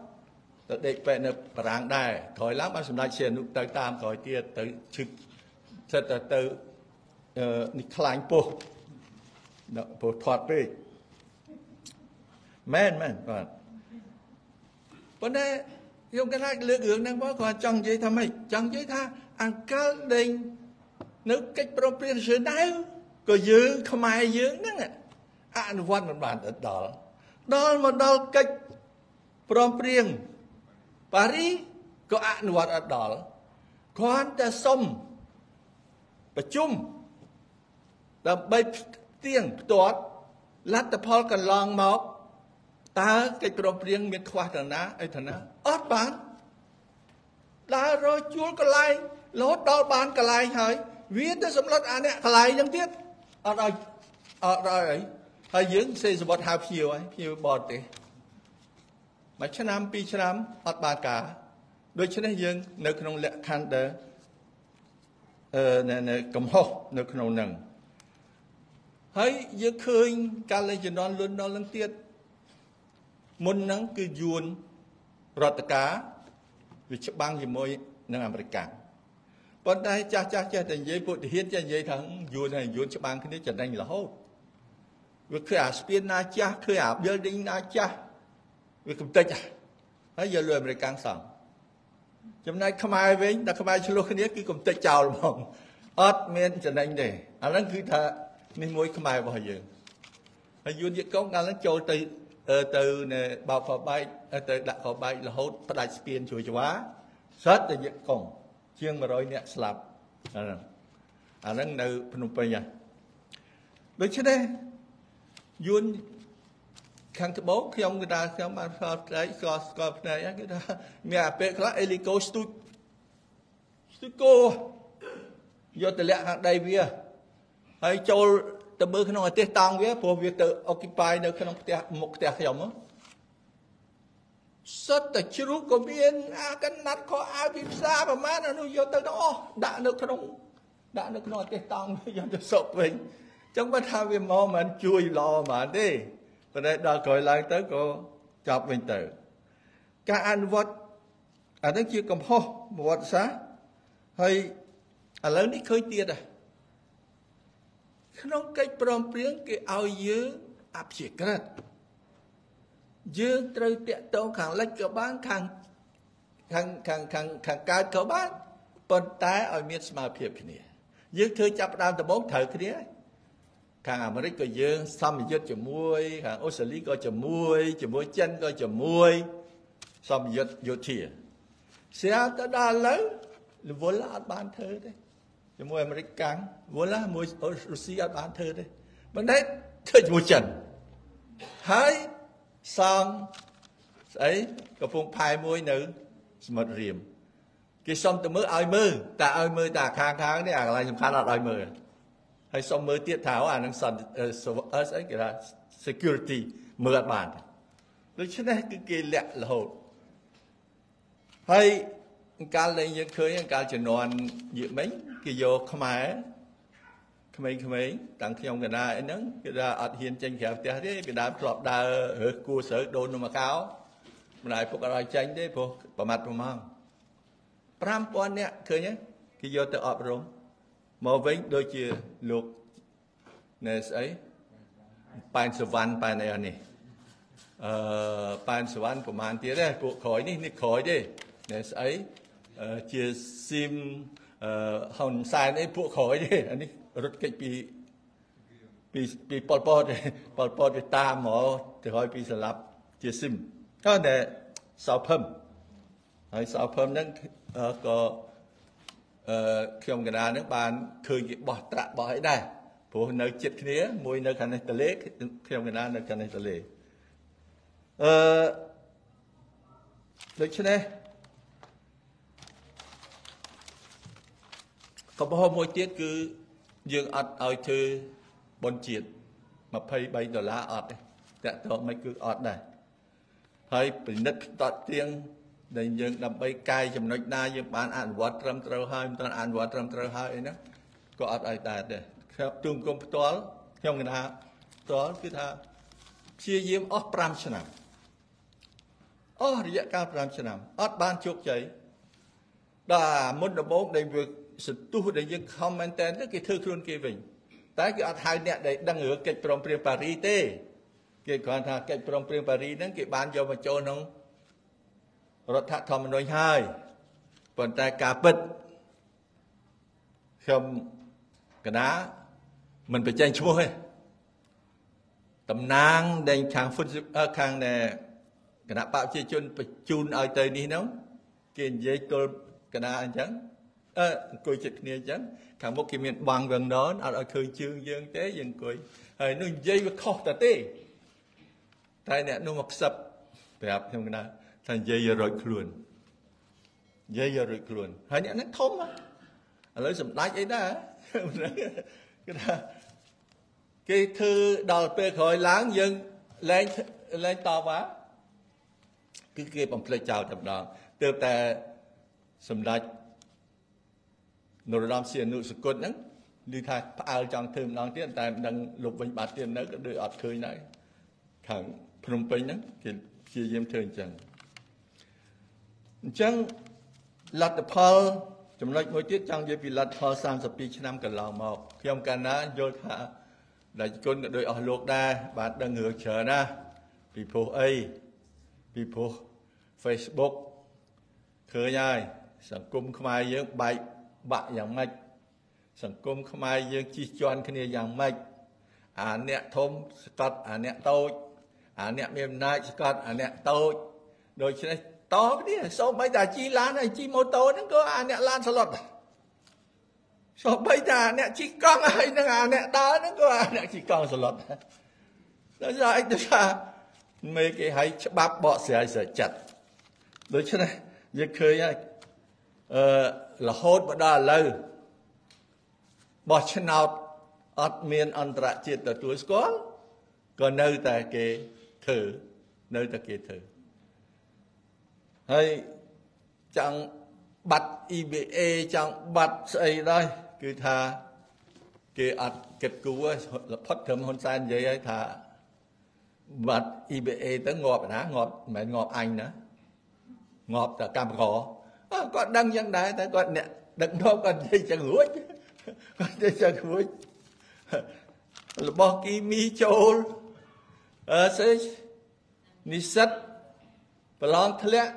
ទៅដេកពេកនៅបារាំងដែរក្រោយឡើងបានសម្ដេចសៀនុទៅតាមក្រោយទៀតទៅឈឹកសិតទៅទៅនេះខ្លាញ់ពោះពោះធាត់ពេកមែនមែនបាទប៉ុន្តែខ្ញុំគិតថាលើករឿងហ្នឹងមកគាត់ចង់និយាយថាម៉េចចង់និយាយថាអង្កលដេញនៅកិច្ចប្រពៃណីជើដែរក៏យើងខ្មែរយើងហ្នឹងអនុវត្តមិនបានដល់ ដល់មកដល់កិច្ចព្រមព្រៀងប៉ារីក៏អនុវត្តអត់ដល់គ្រាន់តែសុំប្រជុំដើម្បីទៀងផ្ទាត់លទ្ធផលកន្លងមកតើកិច្ចព្រមព្រៀងមានខ្វះទៅណាអីទៅណាអត់បានដើររជួលកន្លែងរហូតដល់បានកន្លែងហើយ វាទៅសម្លុតអាអ្នកកន្លែងហ្នឹងទៀតអត់ឲ្យអត់ឲ្យអី ហើយយើងសេសវត្តហៅភ្ញៀវហើយភ្ញៀវបរទេសមួយឆ្នាំពីរឆ្នាំអត់បានការដូច្នេះយើងនៅក្នុងលក្ខខណ្ឌដែលអឺនៅកំហុសនៅក្នុងនឹងហើយយើងឃើញកាលជំនាន់លុនដល់នឹងទៀតមុនហ្នឹងគឺយួនរដ្ឋការវាច្បាំងជាមួយនឹងអាមេរិកប៉ុន្តែចាស់ចាស់ចេះតែនិយាយពុទ្ធិហ៊ានចេះនិយាយថាយួនហើយយួនច្បាំងគ្នាចំណេញរហូត វាឃើញអាស្ពានណាចាស់ឃើញអា building ណាចាស់វាកំតិចហើយយកលុយអាមេរិកសងចំណែកខ្មែរវិញដល់ខ្មែរឆ្លោះគ្នាគឺកំតិចចោលហ្មងអត់មានចំណេញទេអាហ្នឹងគឺថានេះមួយខ្មែររបស់យើងហើយយួនយកកងកាលហ្នឹងចូលទៅទៅនៅបោកខោបែកទៅដាក់ខោបែករហូតផ្ដាច់ស្ពានជួយចវាសិតតែយកកងជាង100នាក់ស្លាប់អាហ្នឹងអាហ្នឹងនៅភ្នំពេញហ่ะដូច្នេះ យួនខាងត្បូងខ្ញុំគឺថាខ្ញុំបានផ្សល់ផ្នែកស្គាល់ស្គាល់ផ្នែកគឺថាមានអាពេលខ្លះអេលីកូស្ទូចស្ទូចគោយកទៅលាក់ខាងដៃវាហើយចូលទៅមើលក្នុងអាទិសតង់វាព្រោះវាទៅ occupy នៅក្នុងផ្ទះមុខផ្ទះខ្ញុំសិតតែជ្រូកក៏មានអាកណាត់ខោអាវពីផ្សារប្រហែលអានោះយកទៅទាំងអស់ដាក់នៅក្នុងដាក់នៅក្នុងអាទិសតង់វាយកទៅសុកវិញអញ្ចឹងបើថាវាមកមិនជួយល្អហ្មងទេប៉ុន្តែដល់ក្រោយឡើងទៅក៏ចាប់វិញទៅ ការអនុវត្តអានេះជាកំហុសប្រវត្តិសាស្ត្រហើយឥឡូវនេះឃើញទៀតដែរក្នុងកិច្ចព្រមព្រៀងគេឲ្យយើងអព្យាក្រឹតយើងត្រូវតាក់ទងខាងលិចក៏បានខាងខាងខាងខាងខាងកើតក៏បានប៉ុន្តែឲ្យមានស្មារតីគ្នាយើងធ្វើចាប់ដើមដំបូងត្រូវគ្នា ខាងអាមេរិកក៏យើងសម្ពយុទ្ធជាមួយខាងអូស្ត្រាលីក៏ជាមួយជាមួយចិនក៏ជាមួយសម្ពយុទ្ធយោធាស្រាប់ទៅដល់ឥឡូវរវល់អត់បានធ្វើទេជាមួយអាមេរិកកាំងវល់មួយរុស្ស៊ីអត់បានធ្វើទេមិនដែរធ្វើជាមួយចិនហើយសង់ស្អីកំពង់ផែមួយនៅសមុទ្ររៀមគេសុំទៅមើលឲ្យមើលតែឲ្យមើលតែខាងខាងនេះអាកន្លែងសំខាន់អត់ឲ្យមើល ហើយសុំមើលទៀតថាអានឹងសន្តិស្អីគេថា security មើលអត់បានដូច្នេះគឺគេលាក់រហូតហើយកាលដែលយើងឃើញកាលជំនាន់យឹកមិញគេយកខ្មែរក្មេងៗតាំងខ្ញុំកណាអីហ្នឹងគេថាអត់ហ៊ានចេញក្រៅផ្ទះទេពីដើមធ្លាប់ដើររើសគួរស្រូវដូននំកោមិនឲ្យពុកអត់ឲ្យចេញទេព្រោះប្រមាត់ប្រមាំង5000នាក់ឃើញទេគេយកទៅអប់រំ មកវិញដូចជាលោកណែស្អីប៉ែនសវណ្ណប៉ែនអីនេះអឺប៉ែនសវណ្ណប្រហែលទៀតទេពួកក្រោយនេះនេះក្រោយទេណែស្អីជាស៊ីមអឺហ៊ុនសែនអីពួកក្រោយទេអានេះរត់គេចពីពីពីប៉ុលពតប៉ុលពតវាតាមមកទៅហើយពីស្លាប់ជាស៊ីមក៏តែសៅភឹមហើយសៅភឹមហ្នឹងក៏ អឺខ្ញុំកណានឹងបានឃើញគេបោះត្រាក់បោះអីដែរព្រោះនៅចិត្តគ្នា មួយនៅខាងនេះតលេខ្ញុំកណានៅខាងនេះតលេអឺដូច្នេះកំហុសមួយទៀតគឺយើងអត់ឲ្យធ្វើបនជាតិ23ដុល្លារអត់ទេតាក់ទងមិនគឺអត់ដែរហើយពិនិត្យតតទៀង ដែលយើងដើម្បីកាយចំណុចណាយើងបានអនុវត្តត្រឹមត្រូវហើយមិនទាន់អនុវត្តត្រឹមត្រូវហើយអីហ្នឹងក៏អត់ឲ្យដែរដែរខ្ញុំទូមគុំផ្ទាល់ខ្ញុំគិតថាផ្ទាល់គឺថាព្យាយាមអស់5ឆ្នាំអស់រយៈកាល5ឆ្នាំអត់បានជោគជ័យដល់មុនដំបូងដែលវាសន្ទុះដែលយើងខំមែនតើគេធ្វើខ្លួនគេវិញតែគេអត់ហៅអ្នកដែលដឹងរឿងកិច្ចព្រមព្រៀងប៉ារីទេគេគ្រាន់ថាកិច្ចព្រមព្រៀងប៉ារីហ្នឹងគេបានយកមកចូលក្នុង រដ្ឋធម្មនុញ្ញហើយប៉ុន្តែការពិតខ្ញុំកណាមិនបញ្ចេញឈ្មោះទេតំណាងដែលខាងហ្វុនខាងដែលគណៈបកប្រជាជនបញ្ជូនឲ្យទៅនេះនោះគេនិយាយទល់កណាអញ្ចឹងអឺអង្គុយចិត្តគ្នាអញ្ចឹងខាងមុខគេមានបាំងវឹងណនអត់ឲ្យឃើញជើងយើងទេយើងអង្គុយហើយនោះនិយាយវាខុសតែទេតែអ្នកនោះមកខ្សឹបប្រាប់ខ្ញុំណា ថានិយាយរត់ខ្លួននិយាយរត់ខ្លួនហើយអ្នកហ្នឹងធំឥឡូវសម្ដេចអីដែរគេថាគេធ្វើដល់ពេលក្រោយឡើងយើងលែងលែងតបថាគឺគេបំភ្លេចចោលតែម្ដងទើបតែសម្ដេចនរោត្តមសីហនុសកុតហ្នឹងឮថាផ្អើលចង់ធ្វើម្ដងទៀតតែមិនដឹងលុបវិញបាត់ទៀតនៅក៏ដូចអត់ឃើញដែរខាងភ្នំពេញហ្នឹងគេព្យាយាមធ្វើអញ្ចឹង អញ្ចឹងលទ្ធផលចំណុចមួយទៀតចង់និយាយពីលទ្ធផល32ឆ្នាំកន្លងមកខ្ញុំកាលណាយល់ថាដែលគុណក៏ដូចអស់លោកដែរបានដឹងរឿងច្រើនណាពីព្រោះអីពីព្រោះ Facebook ឃើញហើយសង្គមខ្មែរយើងបែកបាក់យ៉ាងម៉េចសង្គមខ្មែរយើងជិះជាន់គ្នាយ៉ាងម៉េចអាអ្នកធំស្កត់អាអ្នកតូចអាអ្នកមានអំណាចស្កត់អាអ្នកតូចដូច្នេះ តគ្នាសូម្បីតែជិះឡានហើយជិះម៉ូតូហ្នឹងក៏អាអ្នកឡានស្លុតដែរសូម្បីតែអ្នកជិះកង់ហើយនឹងអាអ្នកដើរហ្នឹងក៏អាអ្នកជិះកង់ស្លុតដែរដោយសារអីដោយសារមេគេឲ្យច្បាប់បកស្រាយស្រចិត្តដូច្នេះយើងឃើញហើយអឺរហូតមកដល់ឥឡូវបោះឆ្នោតអត់មានអន្តរជាតិទទួលស្គាល់ក៏នៅតែគេធ្វើនៅតែគេធ្វើ ហើយចង់បាត់ EBA ចង់បាត់ស្អីដែរគឺថាគេអត់គិតគូរផុតត្រឹមហ៊ុនសែននិយាយឲ្យថាបាត់ EBA ទៅងាប់ណាងាប់មិនមែនងាប់អញណាងាប់តែកម្មករគាត់ដឹងយ៉ាងដែរតែគាត់អ្នកដឹកនាំគាត់និយាយចឹងរួចគាត់និយាយចឹងរួចរបស់គីមីចូលអឺសេនិស្សិតប្រឡងធ្លាក់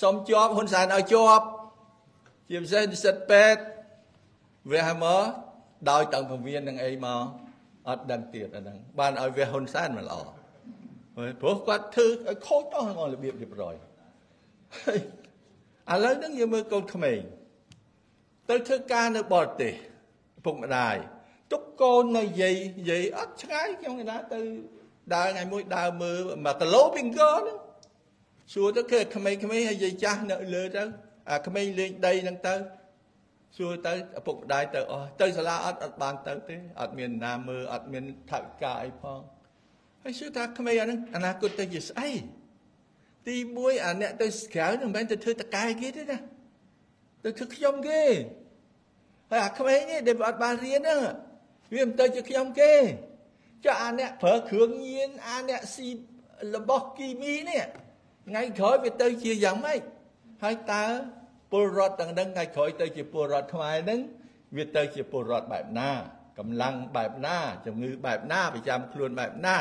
សុំជាប់ហ៊ុនសែនឲ្យជាប់ជាពិសេសនិស្សិតពេទ្យវះមកដោយតាំងពវៀននឹងអីមកអត់ដឹងទៀតអាហ្នឹងបានឲ្យវះហ៊ុនសែនមិនល្អព្រោះគាត់ធ្វើឲ្យខូចអស់មករបៀបរៀបរយឥឡូវហ្នឹងយើងមើលកូនក្មេងទៅធ្វើការនៅបរទេសពុកម្ដាយទុកកូននៅយាយយាយអត់ឆ្ងាយខ្ញុំគេថាទៅដើរថ្ងៃមួយដើរមើល1គីឡូពីអង្គរហ្នឹង សួរទៅគឺក្មេងៗហើយយាយចាស់នៅលើទៅអាក្មេងលេងដីហ្នឹងទៅសួរទៅឪពុកម្ដាយទៅអស់ទៅសាលាអត់អត់បានទៅទេអត់មានណាមើលអត់មានថវិកាអីផងហើយសួរថាក្មេងអាហ្នឹងអនាគតទៅជាស្អីទី1អាអ្នកទៅក្រៅហ្នឹងមិនមែនទៅធ្វើតកែគេទេណាទៅធ្វើខ្ញុំគេហើយអាក្មេងនេះដែលអត់បានរៀនហ្នឹងវាមិនទៅជាខ្ញុំគេចុះអាអ្នកប្រើគ្រឿងញៀនអាអ្នកស៊ីរបស់គីមីនេះ ថ្ងៃក្រោយវាទៅជាយ៉ាងម៉េចហើយតើពលរដ្ឋទាំងហ្នឹងថ្ងៃក្រោយទៅជាពលរដ្ឋខ្មែរហ្នឹងវាទៅជាពលរដ្ឋបែបណាកម្លាំងបែបណាជំងឺបែបណាប្រចាំខ្លួនបែបណា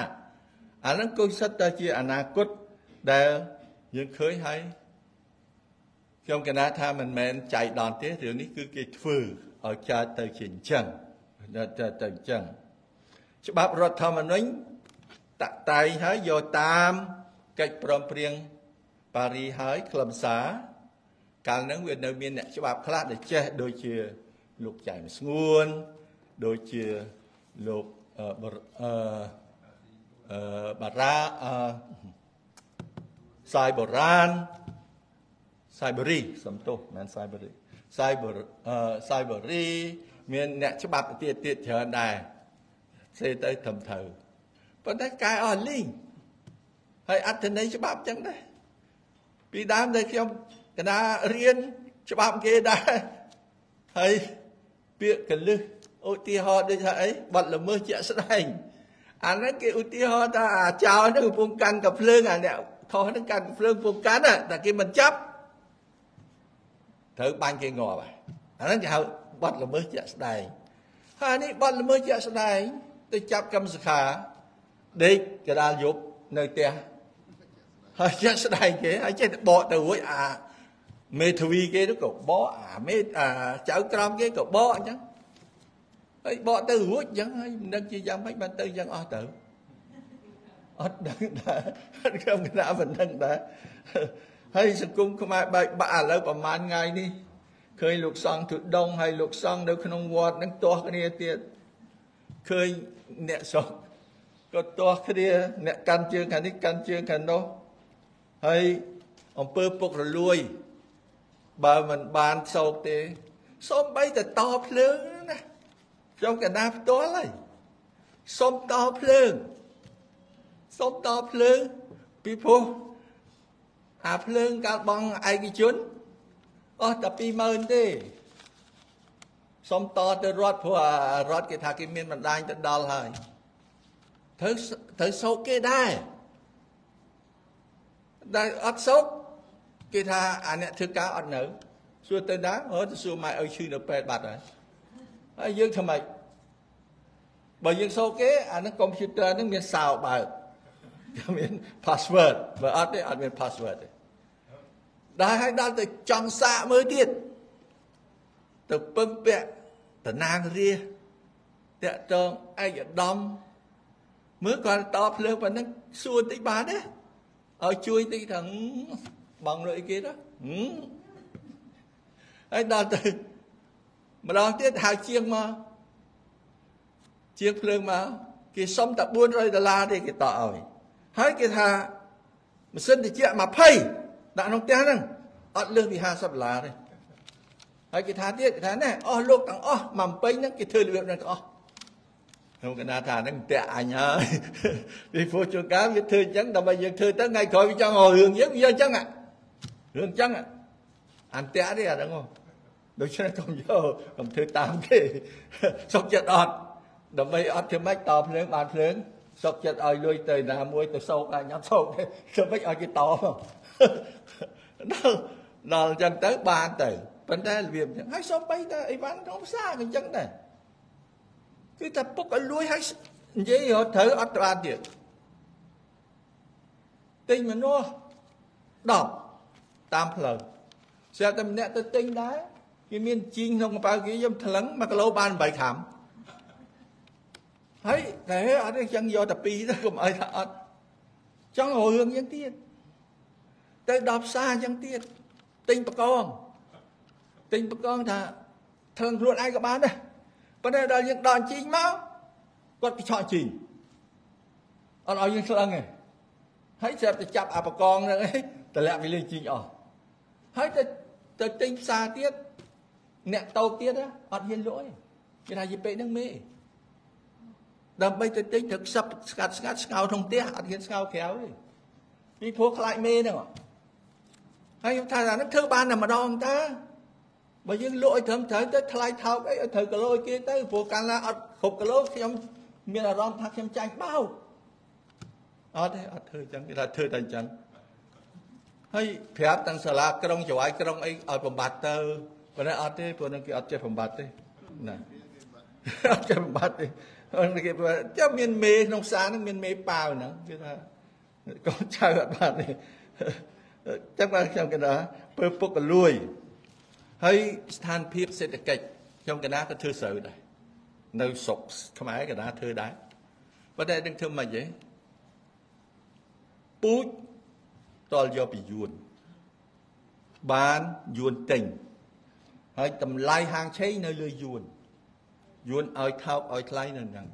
អាហ្នឹងគឺសិតតែជាអនាគតដែលយើងឃើញហើយខ្ញុំកណាថាមិនមែនចៃដន្យទេរឿងនេះគឺគេធ្វើឲ្យកើតទៅជាអញ្ចឹងទៅទៅអញ្ចឹងច្បាប់រដ្ឋធម្មនុញ្ញតាក់តែងហើយយកតាមកិច្ចព្រមព្រៀង ប៉ារីហើយខ្លឹមសារកាលហ្នឹងវានៅមានអ្នកច្បាប់ខ្លះដែលចេះដូចជាលោកចៃមស្ងួនដូចជាលោកអឺអឺបារាអឺសាយបុរាណសាយបរីសំទោសមិនសាយបរីសាយបអឺសាយបរីមានអ្នកច្បាប់ទៀតទៀតច្រើនដែរផ្សេងទៅត្រឹមត្រូវប៉ុន្តែកែអស់លីងហើយអត្ថន័យច្បាប់ចឹងដែរ ពីដើមដែលខ្ញុំកណារៀនច្បាប់គេដែរហើយពាក្យកលឹះឧទាហរណ៍ដូចថាអីបាត់ល្មើសជាក់ស្ដែងអាហ្នឹងគេឧទាហរណ៍ថាអាចោលហ្នឹងកំពុងកាន់កាភ្លើងអាអ្នកខុសហ្នឹងកាន់កាភ្លើងកំពុងកាន់តែគេមិនចាប់ត្រូវបាញ់គេងាប់ហើយអាហ្នឹងគេហៅបាត់ល្មើសជាក់ស្ដែងហើយនេះបាត់ល្មើសជាក់ស្ដែងទៅចាប់កម្មសខាដេកកដាលយប់នៅផ្ទះ ហើយជាក់ស្ដែងគេហើយចេះតែបកទៅរួចអាមេធាវីគេទៅក៏បកអាមេអាចៅក្រមគេក៏បកអញ្ចឹងហើយបកទៅរួចអញ្ចឹងហើយមិនដឹងជាយ៉ាងម៉េចបានទៅអញ្ចឹងអស់ទៅអត់ដឹងដែរអត់ខ្ញុំគណៈមិនដឹងដែរហើយសង្គមខ្មែរបែកបាក់ឥឡូវប្រហែលថ្ងៃនេះឃើញលោកសង្ឃទុដងហើយលោកសង្ឃនៅក្នុងវត្តនឹងទាស់គ្នាទៀតឃើញអ្នកស្រុកក៏ទាស់គ្នាអ្នកកាន់ជើងខាងនេះកាន់ជើងខាងនោះ ហើយអំពើពុករលួយ បើមិនបានសោកទេសូមបីតតភ្លើងណាខ្ញុំកណាផ្ទាល់ហើយសូមតភ្លើងសូមតភ្លើងពីព្រោះអាភ្លើងកាលបងឯកជនអស់តែ20000ទេសុំតទៅរត់ព្រោះរត់គេថាគេមានបណ្ដាញទៅដល់ហើយត្រូវត្រូវសោកគេដែរ ដែលអត់សោកគេថាអាអ្នកធ្វើការអត់នៅសួរទៅណាអូទៅសួរម៉ែឲ្យឈឺនៅពេទ្យបាត់ហើយហើយយើងធ្វើម៉េចបើយើងសោកគេអានឹងកុំព្យូទ័រនឹងមានសោបើកមាន password បើអត់ទេអត់មាន password ទេដល់ហើយដល់ទៅចង់សាកមើលទៀតទៅពឹងពាក់តណាងរាតាក់តងឯកឧត្តមមើលគាត់តភ្លើងប៉ុណ្ណឹងសួរតិចបានទេ ឲ្យជួយតិចថាបងលុយគេទៅហើយដល់ទៅម្ដងទៀតហៅជាងមកជាងភ្លើងមកគេសុំតែ400ដុល្លារទេគេតឲ្យហើយគេថាម៉ាស៊ីនត្រជាក់20ដាក់ក្នុងផ្ទះហ្នឹងអត់លើសពី50ដុល្លារទេហើយគេថាទៀតគេថាណែអស់លោកទាំងអស់មកពេញហ្នឹងគេធ្វើរបៀបហ្នឹងទាំងអស់ ខ្ញុំកណាថាហ្នឹងតាក់អញហើយពីព្រោះជួនកាលវាធ្វើអញ្ចឹងដើម្បីយើងធ្វើទៅថ្ងៃក្រោយវាចង់ឲ្យរឿងយើងវាអញ្ចឹងរឿងអញ្ចឹងអន្ទាក់ទេអាហ្នឹងដូច្នេះកុំយកកុំធ្វើតាមគេសុខចិត្តអត់ដើម្បីអត់ធ្វើម៉េចតភ្លើងបានភ្លើងសុកចិត្តឲ្យលុយទៅណាមួយទៅសោកអញអត់សោកទេធ្វើម៉េចឲ្យគេតដល់ដល់អញ្ចឹងទៅបានទៅប៉ុន្តែរបៀបអញ្ចឹងហើយសូម្បីតែអីវ៉ាន់ក្នុងផ្សារក៏អញ្ចឹងដែរ គឺតែពុកឲ្យលួយហើយនិយាយរត់ត្រូវអត់បានទៀតទិញមនុស្ស10តាមផ្លូវស្រាប់តែម្នាក់ទៅទិញដែរគេមានជីងក្នុងកប៉ៅគេខ្ញុំថ្លឹង1គីឡូបាន8ខាំហើយតែអត់ទេចឹងយកតែពីរទៅកុំឲ្យថាអត់ចង់រឿងយ៉ាងទៀតទៅដល់ផ្សារយ៉ាងទៀតទិញបកងទិញបកងថាធ្វើខ្លួនឯងក៏បានដែរ ប៉ុន្តែដល់យើងដល់ជីងមកគាត់ពិឆក់ជីងអត់ឲ្យយើងឆ្លងទេហើយស្រាប់តែចាប់អាបកងហ្នឹងឯងតម្លាក់វាលេងជីងអស់ហើយទៅទៅទិញផ្សារទៀតអ្នកតោកទៀតអត់ហ៊ានលក់ទេគេថាយីពេកហ្នឹងមេដើម្បីទៅទិញត្រូវខ្សឹបស្កាត់ស្កាត់ស្ងោក្នុងផ្ទះអត់ហ៊ានស្ងោក្រៅទេពីព្រោះខ្លាចមេហ្នឹងហើយខ្ញុំថាអានេះធ្វើបានតែម្ដងតើ បើយើងលក់ឲ្យត្រឹមត្រូវទៅថ្លៃថោកអីឲ្យត្រូវគីឡូគេទៅព្រោះកាលណាអត់គ្រប់គីឡូខ្ញុំមានអារម្មណ៍ថាខ្ញុំចាញ់បោកអត់ទេអត់ធ្វើអញ្ចឹងគេថាធ្វើតែអញ្ចឹងហើយប្រាប់ទាំងសាលាក្រុងចៅអាយក្រុងអីឲ្យបំបត្តិទៅប៉ុន្តែអត់ទេព្រោះនឹងគេអត់ចេះបំបត្តិទេណាអត់ចេះបំបត្តិទេគេចាំមានមេក្នុងផ្សារហ្នឹងមានមេប៉ាវហ្នឹងគេថាកូនចៅអត់បានទេចាំបានខ្ញុំកណ្ដាពើពុកកលួយ ហើយស្ថានភាពសេដ្ឋកិច្ចខ្ញុំកណ្ដាក៏ធ្វើស្រូវដែរនៅស្រុកខ្មែរកណ្ដាធ្វើដែរប៉ុន្តែនឹងធ្វើមិនហីពូជតលយកពីយួនបានយួនទិញហើយតម្លៃហាងឆេងនៅលើយួនយួនឲ្យថោកឲ្យថ្លៃនៅហ្នឹង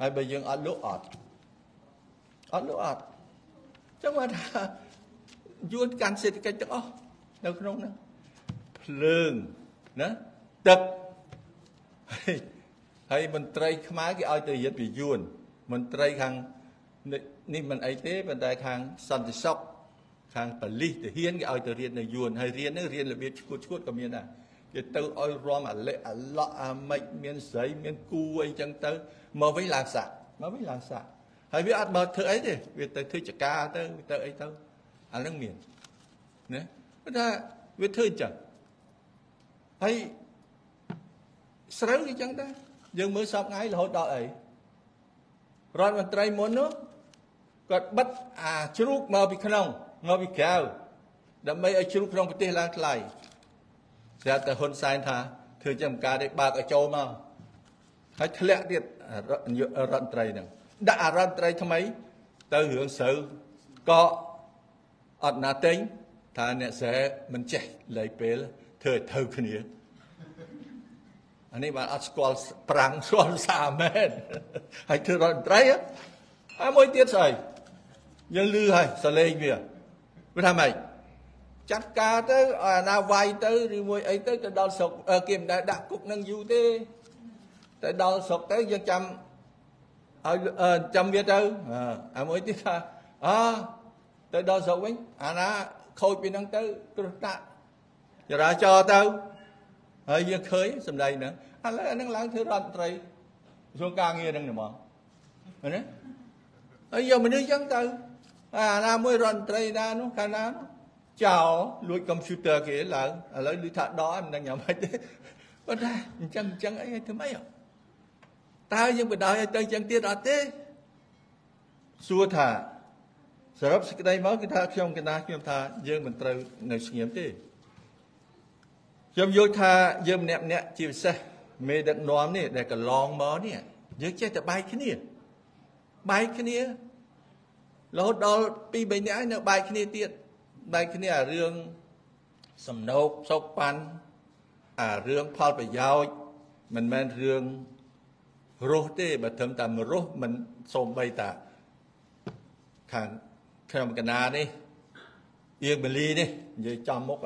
ហើយបើយើងអត់លក់អត់អត់លក់អត់ចឹងមកថាយួនកាន់សេដ្ឋកិច្ចទាំងអស់នៅក្នុងហ្នឹង ភ្លើងណាទឹកហើយមន្ត្រីខ្មែរគេឲ្យទៅរៀនពីយួនមន្ត្រីខាងនេះមិនអីទេប៉ុន្តែខាងសន្តិសុខខាងប៉ូលីសទាហានគេឲ្យទៅរៀននៅយួនហើយរៀននេះរៀនរបៀបឈួតឈួតក៏មានដែរគេទៅឲ្យរំអាលិអាឡក់អាម៉េចមានស្រីមានគូអីចឹងទៅមកវិញឡើងសាក់មកវិញឡើងសាក់ហើយវាអត់មកធ្វើអីទេវាទៅធ្វើចកាទៅវាទៅអីទៅអានឹងមានណាគាត់ថាវាធ្វើអញ្ចឹង ហើយស្រូវអញ្ចឹងដែរយើងមើលសពថ្ងៃរហូតដល់អីរដ្ឋមន្ត្រីមុននោះគាត់បិទអាជ្រូកមកពីក្នុងមកពីក្រៅដើម្បីឲ្យជ្រូកក្នុងប្រទេសឡើងថ្លៃស្រាប់តែហ៊ុនសែនថាធ្វើចំការនេះបើកឲ្យចូលមកហើយធ្លាក់ទៀតរដ្ឋមន្ត្រីហ្នឹងដាក់អារដ្ឋមន្ត្រីថ្មីទៅរឿងស្រូវក៏អត់ណាទិញថាអ្នកស្រែមិនចេះលៃពេល ធ្វើឲ្យទៅគ្នាអានេះបានអត់ស្គាល់ប្រាំងស្គាល់សាមែនហើយធ្វើរដ្ឋមន្ត្រីហើយមួយទៀតស្អីយើងលឺហើយសលេងវាវាថាម៉េចចាត់ការទៅអាណាវាយទៅឬមួយអីទៅទៅដល់ស្រុកគេមិនដែលដាក់គុកនឹងយូរទេទៅដល់ស្រុកទៅយើងចាំឲ្យចាំវាទៅអាមួយទៀតថាអទៅដល់ស្រុកវិញអាណាខូចពីហ្នឹងទៅគ្រោះតាក់ ចរាចរទៅហើយយើងឃើញសម្ដែងហ្នឹងឥឡូវអាហ្នឹងឡើងធ្វើរដ្ឋមន្ត្រីក្រសួងការងារហ្នឹងហ្មងណាហើយយកមនុស្សចឹងទៅអាណាមួយរដ្ឋមន្ត្រីណានោះកាលណាចោលលួចកុំព្យូទ័រគេឡើងឥឡូវឮថាដកមិនដឹងយ៉ាងម៉េចទេប៉ុន្តែអញ្ចឹងអញ្ចឹងអីធ្វើម៉េចតើយើងបដ ாய் ឲ្យទៅអញ្ចឹងទៀតអត់ទេសួរថាសរុបសេចក្តីមកគឺថាខ្ញុំកណាខ្ញុំថាយើងមិនត្រូវនៅស្ងៀមទេ ខ្ញុំយល់ថាយើងម្នាក់ម្នាក់ជាពិសេសមេដឹកនាំនេះដែលកន្លងមកនេះយើងចេះតែបែកគ្នាបែកគ្នារហូតដល់ពី3នាក់នៅបែកគ្នាទៀតបែកគ្នាអារឿងសំណោកសោកប៉ាន់អារឿងផលប្រយោជន៍មិនមែនរឿងរស់ទេបើត្រឹមតែមរស់មិនសូម្បីតាខាងខ្ញុំកណានេះអៀងបលីនេះនិយាយចំមុខ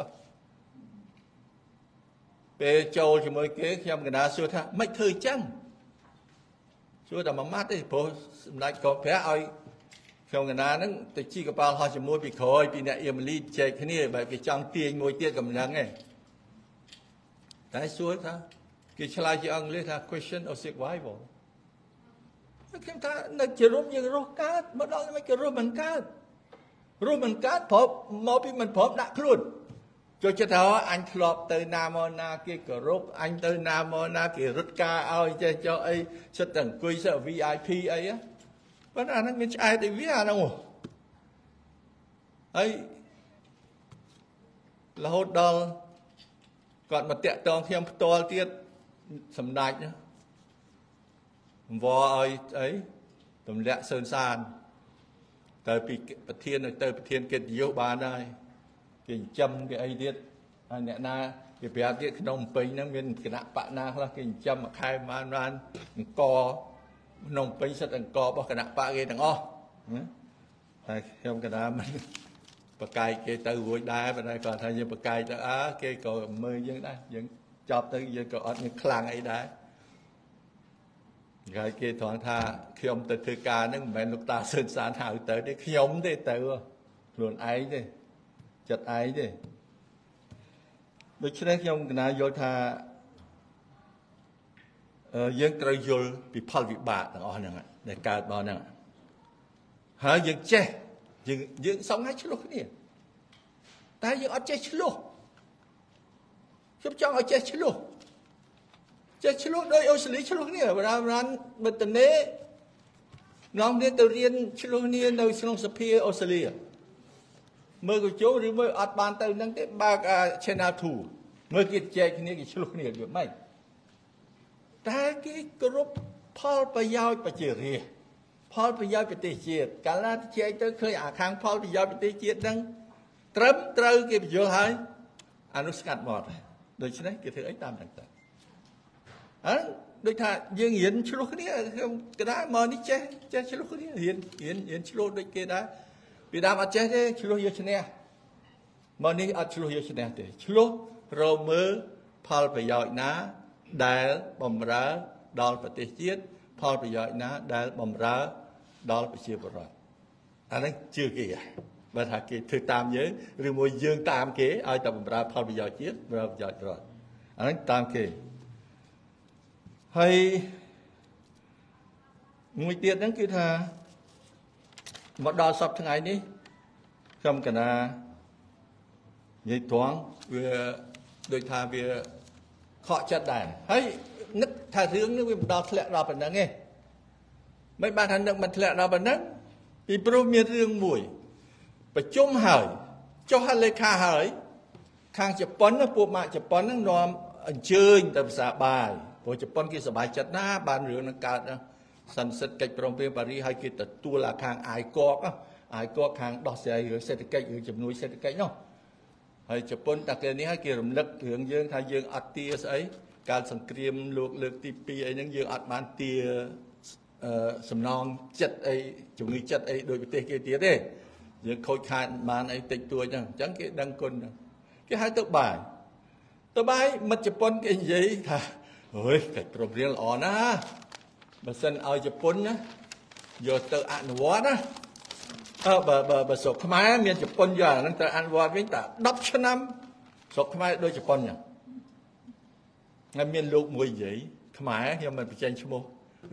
ពេលចូលជាមួយគេខ្ញុំកណាសួរថាមិនធ្វើអញ្ចឹងសួរតែមួយម៉ាត់ទេព្រោះសម្ដេចក៏ប្រាក់ឲ្យខ្ញុំកណាហ្នឹងទៅជីកប៉ាល់ហោះជាមួយពីក្រោយពីអ្នកអៀមលីចែកគ្នាបែបគេចង់ទាញមួយទៀតកំឡឹងឯងតែសួរថាគេឆ្លើយជាអង់គ្លេសថា question of survival ខ្ញុំថានៅជារួមយើងរស់កើតមកដល់មិនគេរស់មិនកើតរស់មិនកើតព្រោះមកពីមិនព្រមដាក់ខ្លួន ចូលចិត្តថាអញធ្លាប់ទៅណាមកណាគេគោរពអញទៅណាមកណាគេរត់ការឲ្យចេះចុះអីសិតតែអង្គុយសិត VIP អីប៉ុន្តែអាហ្នឹងមានឆ្អែតអីវាអាហ្នឹងហើយរហូតដល់គាត់មកតាក់តងខ្ញុំផ្ទាល់ទៀតសម្ដេចវល់ឲ្យអីទម្លាក់សឿនសានទៅពីប្រធានទៅប្រធានកិត្តិយសបានហើយ គេចិញ្ចឹមគេអីទៀតហើយអ្នកណាគេប្រាប់ទៀតក្នុងពេញហ្នឹងមានគណៈបកណាខ្លះគេចិញ្ចឹមមួយខែបានបានអង្គក្នុងពេញសិតអង្គរបស់គណៈបកគេទាំងអស់តែខ្ញុំកណាមិនបកាយគេទៅរួចដែរប៉ុន្តែគាត់ថាយើងបកាយទៅអើគេក៏មើលយើងដែរយើងចប់ទៅយើងក៏អត់មានខ្លាំងអីដែរហើយគេត្រង់ថាខ្ញុំទៅធ្វើការហ្នឹងមិនមែនលោកតាសឿនសានហៅទៅទេខ្ញុំទេទៅខ្លួនឯងទេ ចិត្តឯងទេដូច្នេះខ្ញុំកណាយល់ថាយើងត្រូវយល់ពីផលវិបាកទាំងអស់ហ្នឹងដែលកើតមកហ្នឹងហើយយើងចេះយើងយើងសងឲ្យឆ្លោះគ្នាតែយើងអត់ចេះឆ្លោះខ្ញុំចង់ឲ្យចេះឆ្លោះចេះឆ្លោះដោយអូស្ត្រាលីឆ្លោះគ្នាបរារានបិទនេនាំគ្នាទៅរៀនឆ្លោះគ្នានៅក្នុងសភាអូស្ត្រាលី មើលកញ្ចោឬមើលអត់បានទៅនឹងទេបើក Channel 2មើលគេចែកគ្នាគេឆ្លោះគ្នាវាមិនតែគេគ្រប់ផលប្រយោជន៍ប្រជារាស្ត្រផលប្រយោជន៍ប្រទេសជាតិកាលណាជែកទៅឃើញអាខាងផលប្រយោជន៍ប្រទេសជាតិហ្នឹងត្រឹមត្រូវគេបញ្យល់ហើយអានោះស្កាត់មកដូច្នេះគេធ្វើអីតាមហ្នឹងទៅអើដូចថាយើងរៀនឆ្លោះគ្នាខ្ញុំកដាមកនេះចេះចេះឆ្លោះគ្នារៀនរៀនរៀនឆ្លោះដូចគេដែរ ពីដើមអត់ចេះទេឆ្លោះយកឈ្នះមកនេះអត់ឆ្លោះយកឈ្នះទេឆ្លោះរមើលផលប្រយោជន៍ណា ដែលបំរើដល់ប្រទេសជាតិផលប្រយោជន៍ណា ដែលបំរើដល់ប្រជាពលរដ្ឋអានេះជឿគេបើថាគេធ្វើតាមយើងឬមួយយើងតាមគេឲ្យតែបំរើផលប្រយោជន៍ជាតិបំរើប្រយោជន៍រដ្ឋអានេះតាមគេហើយមួយទៀតហ្នឹងគឺថា មកដល់សពថ្ងៃនេះខ្ញុំកណានិយាយត្រង់វាដូចថាវាខកចិត្តដែរហើយនឹកថារឿងនេះវាមិនដល់ធ្លាក់ដល់ប៉ុណ្ណឹងទេមិនបានថានឹកមិនធ្លាក់ដល់ប៉ុណ្ណឹងពីព្រោះមានរឿងមួយប្រជុំហើយចុះហលេខាហើយ ខាងជប៉ុនពួកម៉ាក់ជប៉ុនហ្នឹងនាំអញ្ជើញទៅភាសាបាយព្រោះជប៉ុនគេសប្បាយចិត្តណាបានរឿងនឹងកើត សន្និសិទកិច្ចព្រមព្រៀងប៉ារីសហើយគេទទួលអាខាងអាយកកអាយកកខាងដោះស្រាយរឿងសេដ្ឋកិច្ចឬជំនួយសេដ្ឋកិច្ចនោះហើយជប៉ុនតាគេនេះហើយគេរំលឹករឿងយើងថាយើងអត់ទាស្អីកាលសង្គ្រាមលោកលើកទី2អីហ្នឹងយើងអត់បានទាសំណងចិត្តអីជំងឺចិត្តអីដោយប្រទេសគេទៀតទេយើងខូចខាតបានអីតិចតួចហ្នឹងអញ្ចឹងគេដឹងគុណគេហៅទៅបាយទៅបាយមិត្តជប៉ុនគេនិយាយថាអើយកិច្ចព្រមព្រៀងល្អណាស់ បើសិនឲ្យជប៉ុនណាយកទៅអនុវត្តណាអើបើបើបើស្រុកខ្មែរមានជប៉ុនយកអាហ្នឹងទៅអនុវត្តវិញតែ10ឆ្នាំស្រុកខ្មែរដូចជប៉ុនចឹងហើយមានលោកមួយនិយាយខ្មែរខ្ញុំមិនបញ្ចេញឈ្មោះ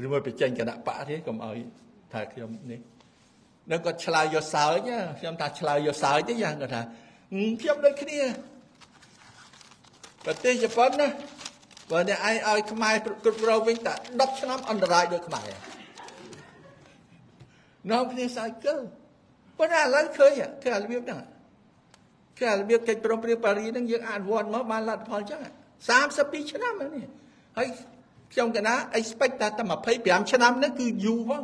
ឬមួយបញ្ចេញគណៈបកទេកុំឲ្យថាខ្ញុំនេះនៅគាត់ឆ្លើយយកសើចខ្ញុំថាឆ្លើយយកសើចទេយ៉ាងគាត់ថាខ្ញុំដូចគ្នាប្រទេសជប៉ុនណា បើអ្នកឯងឲ្យខ្មែរគ្រប់គ្រងវិញតែ10ឆ្នាំអន្តរាយដូចខ្មែរនាំគ្នាសាយគលប៉ុន្តែឥឡូវឃើញគឺរបៀបហ្នឹងគឺរបៀបកិច្ចព្រមព្រៀងប៉ារីហ្នឹងយើងអនុវត្តមកបានលទ្ធផលអញ្ចឹង32ឆ្នាំនេះហើយខ្ញុំកណា expect ថាតែ25ឆ្នាំហ្នឹងគឺយូរផង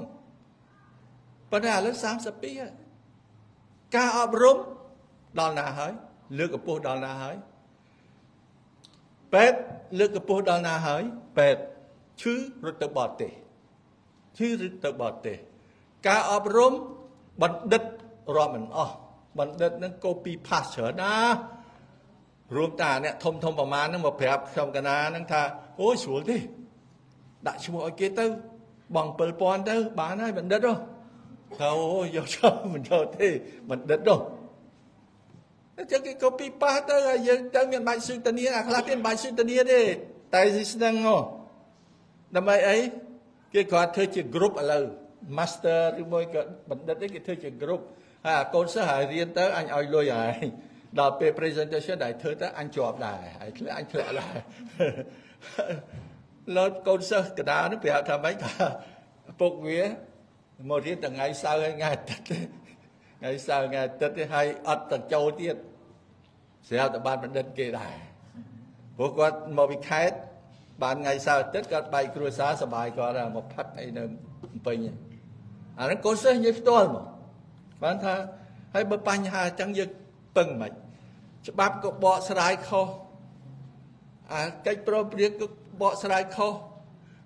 ប៉ុន្តែឥឡូវ32ហើយការអប់រំដល់ណាហើយលើកកម្ពស់ដល់ណាហើយ ពេទ្យលើកកម្ពស់ដល់ណាហើយពេទ្យឈឺរត់ទៅបរទេសឈឺរត់ទៅបរទេសការអប់រំបណ្ឌិតរាប់មិនអស់បណ្ឌិតនឹង copy paste ច្រើនណារួមតាអ្នកធំធំប្រមាណហ្នឹងមកប្រាប់ខ្ញុំកណាហ្នឹងថាអូយស្រួលទេដាក់ឈ្មោះឲ្យគេទៅបង7000ទៅបានហើយបណ្ឌិតហ៎ថាអូយកចូលមិនយកទេបណ្ឌិតនោះ ចឹងគេ copy paste ទៅហើយយើងទៅមានបាច់ស៊ឺធានាអាខ្លះទៀតបាច់ស៊ឺធានាទេតែស្នឹងហ៎ដើម្បីអីគេគាត់ធ្វើជា group ឥឡូវ master ឬមួយក៏បណ្ឌិតគេធ្វើជា group ហើយកូនសិស្សហើយរៀនទៅអញឲ្យលុយហើយដល់ពេល presentation ដែលធ្វើទៅអញជាប់ដែរហើយធ្លាក់អញធ្លាក់ដែរលោកកូនសិស្សកដានោះប្រាប់ថាម៉េចថាពុកវាមករៀនថ្ងៃសៅរ៍ហើយថ្ងៃអាទិត្យ ថ្ងៃសៅរ៍ថ្ងៃអាទិត្យហើយអត់ទៅចូលទៀតស្រាប់តែបានបណ្ឌិតគេដែរព្រោះគាត់មកពីខេត្តបានថ្ងៃសៅរ៍អាទិត្យគាត់បែកគ្រួសារសបាយគាត់មកផឹកអីនៅពេញអាហ្នឹងកូនសិស្សនិយាយផ្ទាល់មកបានថាហើយបើបញ្ហាអញ្ចឹងយើងពឹងមិនច្បាប់ក៏បកស្រាយខុសអាកិច្ចប្រព្រៀងក៏បកស្រាយខុស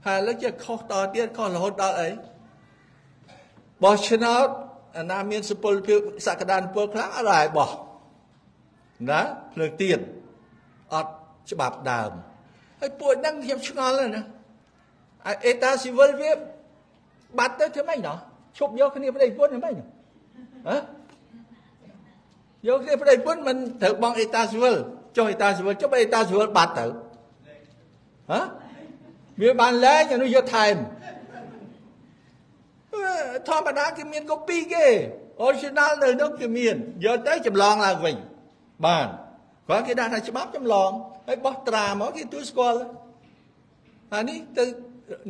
ហើយឥឡូវជាខុសតទៀតខុសរហូតដល់អីបោះឆ្នោត អាណាមានសុពលភាពសក្តានុពលខ្លាំងអត់ហើយបោះណាភ្លើងទៀនអត់ច្បាប់ដើមហើយពួកហ្នឹងខ្ញុំឆ្ងល់ណាអេតាស៊ីវិលវាបាត់ទៅធ្វើម៉េចណោះឈប់យកគ្នាប្តីប្រពន្ធធ្វើម៉េចហ៎យកគ្នាប្តីប្រពន្ធមិនត្រូវបងអេតាស៊ីវិលចុះអេតាស៊ីវិលចុះអេតាស៊ីវិលបាត់ទៅហ៎វាបានលែងអានោះយកថែម ធម្មតាគេមានកូពីគេ original នៅនោះគេមានយកទៅចម្លងឡើងវិញបានគាត់គេដាក់ថាច្បាប់ចម្លងហើយបោះត្រាមកគេទូស្គាល់អានេះទៅ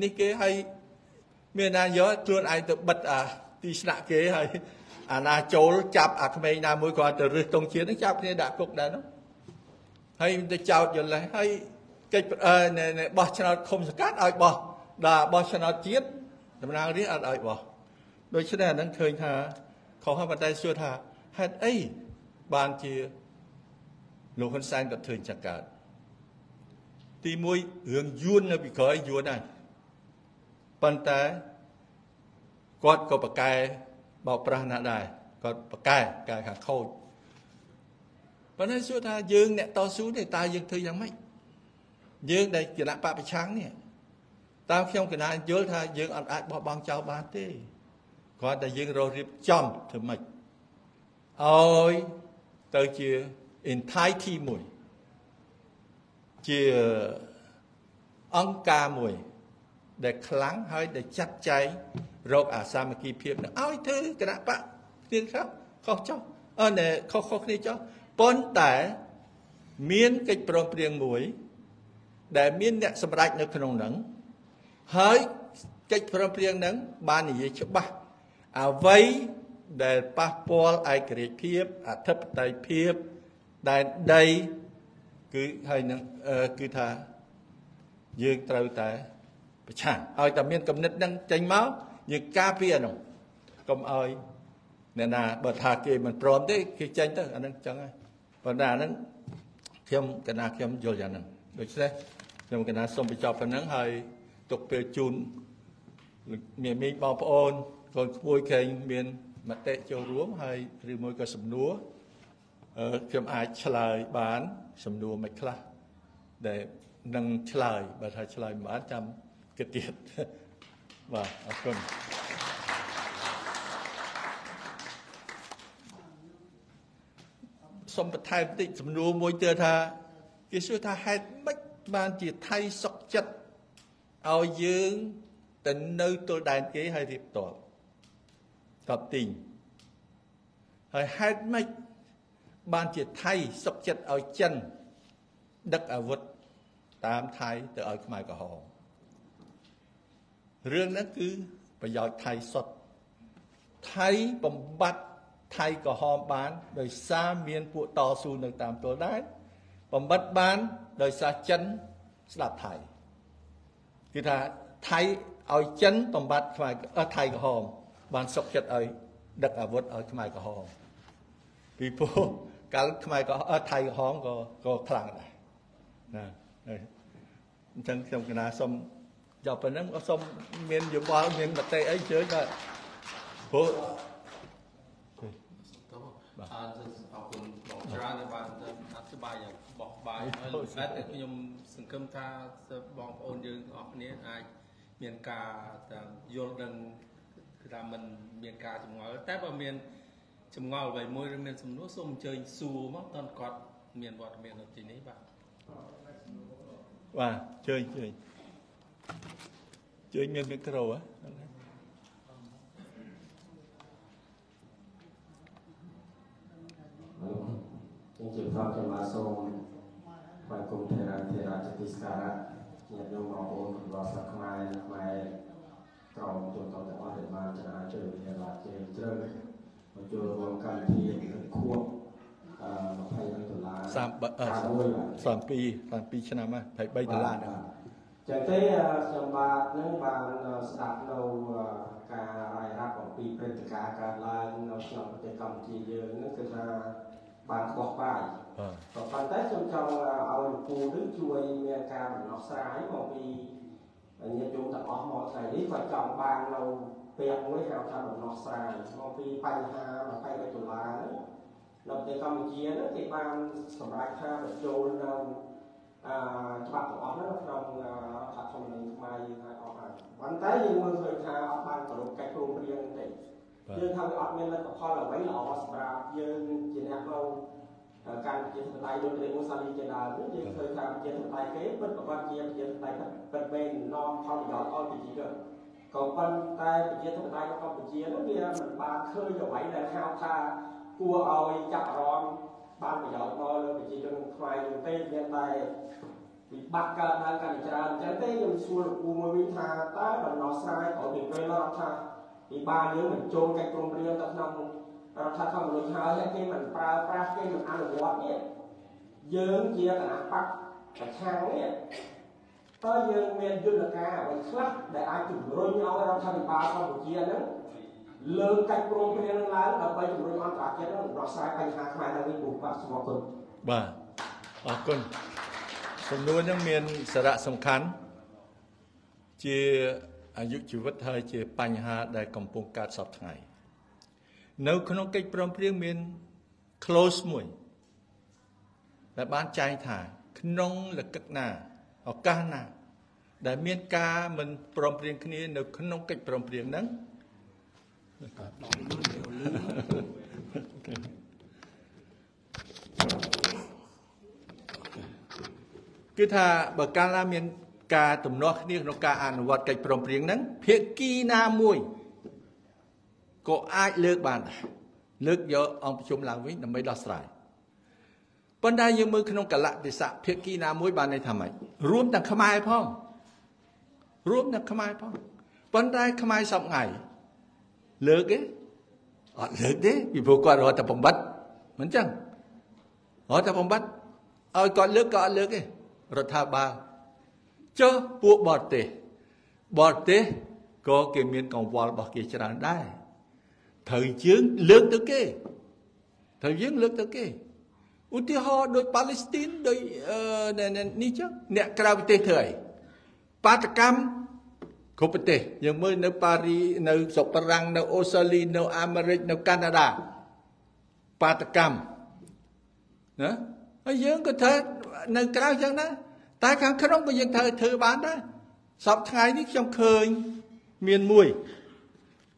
នេះគេឲ្យមានណាយកខ្លួនឯងទៅបិទអាទីស្នាក់គេហើយអាណាចូលចាប់អាក្មេងណាមួយគាត់ទៅរឹសតងជាតិនឹងចាប់គ្នាដាក់គុកដែរនោះហើយទៅចោតយល់ហើយហើយកិច្ចបោះឆ្នោតឃុំសង្កាត់ឲ្យបោះដល់បោះឆ្នោតជាតិតំណាងរាស្ត្រអត់ឲ្យបោះ ដូច្នេះអានឹងឃើញថាខុសហើយប៉ុន្តែសួរថាហេតុអីបានជាលោកហ៊ុនសែនក៏ធ្វើអញ្ចឹងកើតទី1រឿងយួននៅពីក្រោយយួនដែរប៉ុន្តែគាត់ក៏ប្រកែបោកប្រាស់ណាស់ដែរគាត់ប្រកែកែខាងខូចប៉ុន្តែសួរថាយើងអ្នកតស៊ូនេះតើយើងធ្វើយ៉ាងម៉េចយើងដែលគណៈបពប្រឆាំងនេះតាមខ្ញុំកណាយល់ថាយើងអត់អាចបោះបង់ចោលបានទេ គ្រាន់តែយើងរករៀបចំធ្វើម៉េចឲ្យទៅជា entity មួយជាអង្គការមួយ ដែលខ្លាំងហើយដែលចាត់ចែងរកអាសាមគ្គីភាពនឹងឲ្យធ្វើគណៈបកទៀងខុសខុសចុះអឺខុសខុសគ្នាចុះប៉ុន្តែមានកិច្ចព្រមព្រៀងមួយ ដែលមានអ្នកសម្រេចនៅក្នុងនឹងហើយកិច្ចព្រមព្រៀងនឹងបាននិយាយច្បាស់ អ្វីដែលប៉ះពាល់ឯករាជ្យភាពអធិបតេយ្យភាពដែនដីគឺហើយនឹងគឺថាយើងត្រូវតែប្រឆាំងឲ្យតែមានគំនិតនឹងចេញមកយើងការពារអានោះកុំឲ្យអ្នកណាបើថាគេមិនព្រមទេគេចេញទៅអានឹងចឹងហើយប៉ុន្តែអានឹងខ្ញុំកណាខ្ញុំយល់យ៉ាងហ្នឹងដូច្នេះខ្ញុំកណាសូមបញ្ចប់ប៉ុណ្ណឹងហើយទុកពេលជូនមានមីងបងប្អូន កូនក្មួយខេងមានមតិចូលរួមហើយឬមួយក៏សំណួរខ្ញុំអាចឆ្លើយបាន សំណួរមិនខ្លះដែលនឹងឆ្លើយបើថាឆ្លើយមិនបានចាំគិតទៀតបាទអរគុណសូមបន្ថែមបន្តិចសំណួរមួយទៀតថាគេសួរថាហេតុម៉េចបានជាថៃសុកចិត្តឲ្យយើងទៅនៅទល់ដែនគេហើយរៀបតប តបទីងហើយហេតុម៉េចបានជាថៃសុកចិត្តឲ្យចិនដឹកអាវុធតាមថៃទៅឲ្យខ្មែរក្រហមរឿងហ្នឹងគឺប្រយោជន៍ថៃសុទ្ធថៃបំបត្តិថៃក្រហមបាន ដោយសារមានពួកតស៊ូនៅតាមទល់ដែរបំបត្តិបានដោយសារចិនស្ដាប់ថៃគឺថាថៃឲ្យចិនបំបត្តិខ្មែរថៃក្រហម បានសុកចិត្តឲ្យដឹកអាវុធឲ្យខ្មែរក្រហមពីព្រោះកាលខ្មែរក្រហមថៃក្រហមក៏ក៏ខ្លាំងដែរណាអញ្ចឹងខ្ញុំកណាសូមយកប៉ុណ្ណឹងក៏សូមមានយោបល់មានមតិអីជឿបាទព្រោះបាទអរគុណបងច្រើនដែលបានអធិប្បាយយ៉ាងបោះបាយហើយតែខ្ញុំសង្ឃឹមថាបងប្អូនយើងអស់គ្នាអាចមានការយល់ដឹងគឺ ថាมันមានការចម្ងល់តែបើមានចម្ងល់អ្វីមួយឬមានសំណួរសូមអញ្ជើញសួរមកតើគាត់មានវត្តមាននៅទីនេះបាទបាទជើញជើញជើញមានមីក្រូហ៎ខ្ញុំជាប្រធានមកសូមបាយគុំធេរាធេរាចតិស្ការៈញាតិញោមបងប្អូនរបស់សាសខ្មែរខ្មែរ ក្រមជនតទាំងអស់ដែលបានចំណាយជួយវិទ្យាល័យជើងជ្រៅមកចូលរួមកម្មវិធីខួបអឺ20ដុល្លារ30 32 32ឆ្នាំហើយ23ដុល្លារហ្នឹងចឹងទេខ្ញុំបាទនឹងបានស្ដាប់នៅការរាយរាប់អំពីព្រឹត្តិការណ៍កើតឡើងនៅក្នុងប្រទេសកម្ពុជាយើងនឹងគឺថាបានបោះបាយក៏ប៉ុន្តែខ្ញុំចង់ឲ្យលោកពូនឹងជួយមានការដំណោះស្រាយម កពីញាតិញោមទាំងអស់មកថ្ងៃនេះក៏ចង់បាននៅពេលមួយហៅថាដំណោះស្រាយមកពីបញ្ហា23ដុល្លារនេះនៅប្រទេសកម្ពុជានេះគេបានសម្រេចថាបញ្ចូលនៅអឺច្បាប់ទាំងអស់នោះក្នុងរដ្ឋធម្មនុញ្ញខ្មែរយើងឲ្យអស់ហើយប៉ុន្តែយើងមើលឃើញថាអត់បានគោរពកិច្ចព្រមព្រៀងទេយើងថាវាអត់មានលទ្ធផលអ្វីល្អសម្រាប់យើងជាអ្នកនៅ ការប្រជាធិបតេយ្យដូចព្រះអូសាលីជាដើមយើងឃើញថាប្រជាធិបតេយ្យគេពិតប្រាកដជាប្រជាធិបតេយ្យពិតមែននាំផលប្រយោជន៍ឲ្យប្រជាជនក៏ប៉ុន្តែប្រជាធិបតេយ្យនៅកម្ពុជានោះវាមិនបានឃើញអ្វីដែលហៅថាគួរឲ្យចាប់អារម្មណ៍បានប្រយោជន៍មកលើប្រជាជនខ្មែរយើងទេមានតែវិបត្តិកើតឡើងកាន់តែច្រើនអញ្ចឹងទេខ្ញុំសួរលោកគ្រូមួយវិញថាតើដំណោះស្រាយឲ្យពីពេលរដ្ឋថាពិបាលយើងបញ្ចូលកិច្ចព្រមព្រៀងទៅក្នុង រដ្ឋធម្មនុញ្ញហើយគេមិនប្រើប្រាស់គេមិនអនុវត្តនេះយើងជាគណៈបកប្រឆាំងនេះតើយើងមានយន្តការអ្វីខ្លះដែលអាចជំរុញឲ្យរដ្ឋាភិបាលកម្ពុជាហ្នឹងលើកកិច្ចព្រមព្រៀងនឹងឡើងដើម្បីជំរុញអន្តរជាតិនឹងដោះស្រាយបញ្ហាខ្មែរនៅនេះពុកបាទសូមអរគុណបាទអរគុណសំណួរហ្នឹងមានសារៈសំខាន់ជាអាយុជីវិតហើយជាបញ្ហាដែលកំពុងកើតសពថ្ងៃ នៅក្នុងកិច្ចព្រមព្រៀងមាន close មួយដែលបានចែងថា ក្នុងលក្ខណៈណាឱកាសណា ដែលមានការមិនព្រមព្រៀងគ្នា នៅ ក្នុងកិច្ចព្រមព្រៀងហ្នឹងគឺថាបើកាលណាមាន ការទំនាស់គ្នាក្នុងការអនុវត្តកិច្ចព្រមព្រៀងហ្នឹងភាគីណាមួយ ក៏អាចលើកបានដែរលើកយកអង្គប្រជុំឡើងវិញដើម្បីដោះស្រាយប៉ុន្តែយើងមើលក្នុងកលៈទេសៈភាគីណាមួយបានន័យថាម៉េចរួមទាំងខ្មែរផងរួមទាំងខ្មែរផងប៉ុន្តែខ្មែរសពថ្ងៃលើកទេអត់លើកទេពីព្រោះគាត់រត់តែបំបត្តិមិនចឹងរត់តែបំបត្តិឲ្យគាត់លើកក៏អត់លើកទេរដ្ឋាភិបាលចុះពួកបរទេសបរទេសក៏គេមានកង្វល់របស់គេច្រើនដែរ ត្រូវយើង លើកទៅគេត្រូវយើងលើកទៅគេឧទាហរណ៍ដូចប៉ាឡេស្ទីនដូចនេះចឹងអ្នកក្រៅប្រទេសធ្វើអីបាតកម្មគ្រប់ប្រទេសយើងមើលនៅប៉ារីនៅស្រុកបារាំងនៅអូស្ត្រាលីនៅអាមេរិកនៅកាណាដាបាតកម្មណាហើយយើងក៏ធ្វើនៅក្រៅចឹងដែរតែខាងក្នុងក៏យើងត្រូវធ្វើបានដែរសពថ្ងៃនេះខ្ញុំឃើញមានមួយ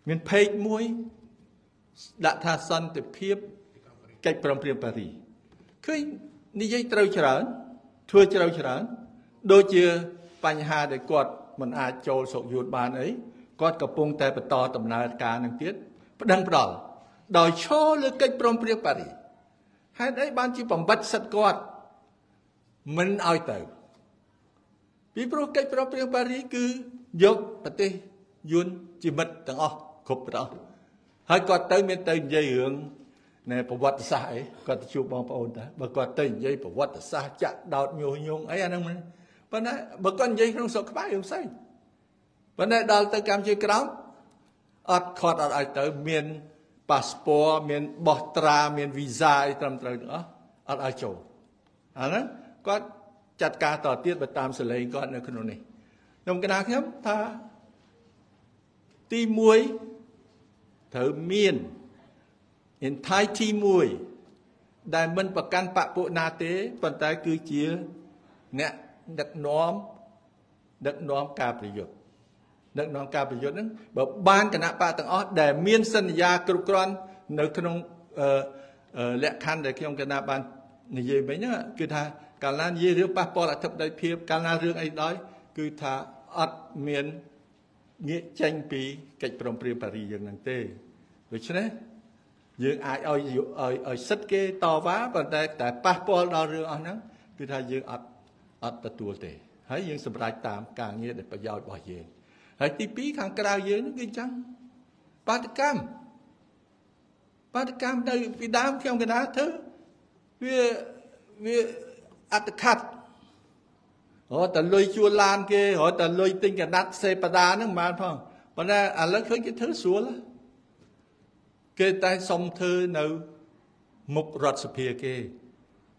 មានពេកមួយ ដាក់ថាសន្តិភាពកិច្ចព្រមព្រៀងប៉ារីឃើញនិយាយត្រូវច្រើនធ្វើជ្រៅច្រើនដូចជាបញ្ហាដែលគាត់មិនអាចចូលស្រុកយួនបានអីគាត់កំពុងតែបន្តដំណើរការនឹងទៀតប្តឹងផ្ដាល់ដោយឈរលើកិច្ចព្រមព្រៀងប៉ារីហេតុអីបានជាបំបត្តិសិទ្ធិគាត់មិនឲ្យទៅពីព្រោះកិច្ចប្រព្រឹត្តប៉ារីគឺយកប្រទេសយួនជាមិត្តទាំងអស់គ្រប់ទាំងអស់ ហើយគាត់ទៅមានទៅនិយាយរឿងណែប្រវត្តិសាស្ត្រអីគាត់ទៅជួបបងប្អូនតាបើគាត់ទៅនិយាយប្រវត្តិសាស្ត្រចាក់ដោតញុះញង់អីអាហ្នឹងមិនប៉ុន្តែបើគាត់និយាយក្នុងស្រុកខ្មែរយើងផ្សេងប៉ុន្តែដល់ទៅកម្ពុជាក្រោមអត់ខត់អត់ឲ្យទៅមានប៉ាសពតមានបោះត្រាមានវីសាអីត្រឹមត្រូវទាំងអស់អត់ឲ្យចូលអាហ្នឹងគាត់ចាត់ការតទៀតបើតាមសលេងគាត់នៅក្នុងនេះខ្ញុំកណាខ្ញុំថាទី1 ត្រូវមាន entity មួយដែលមិនប្រកាន់បពុណាទេប៉ុន្តែគឺជាអ្នកដឹកនាំដឹកនាំការប្រយុទ្ធដឹកនាំការប្រយុទ្ធហ្នឹងបើបានគណៈបកទាំងអស់ដែលមានសន្យាគ្រប់គ្រាន់នៅក្នុងលក្ខខណ្ឌដែលខ្ញុំកណាបាននិយាយមិញហ្នឹងគឺថាកាលណានិយាយរឿងប៉ះពាល់អធិបតេយ្យភាពកាលណារឿងអីដោយគឺថាអត់មាន ងាកចេញពីកិច្ចព្រមព្រៀងប៉ារីយើងហ្នឹងទេដូច្នេះយើងអាចឲ្យឲ្យឲ្យសិទ្ធគេតវ៉ាប៉ុន្តែតែប៉ះពាល់ដល់រឿងអស់ហ្នឹងគឺថាយើងអត់អត់ទទួលទេហើយយើងសម្រេចតាមការងារដែលប្រយោជន៍របស់យើងហើយទី2ខាងក្រៅយើងហ្នឹងគឺចឹងបាតកម្មបាតកម្មទៅពីដើមខ្ញុំកណាធ្វើវាវាអត្តខត្ត រត់តែលុយជួលឡានគេរត់តែលុយទិញកណាត់សេបដាហ្នឹងមិនបានផងប៉ុន្តែឥឡូវឃើញគេធ្វើស្រួលគេតែសុំធ្វើនៅមុខរដ្ឋសភាគេ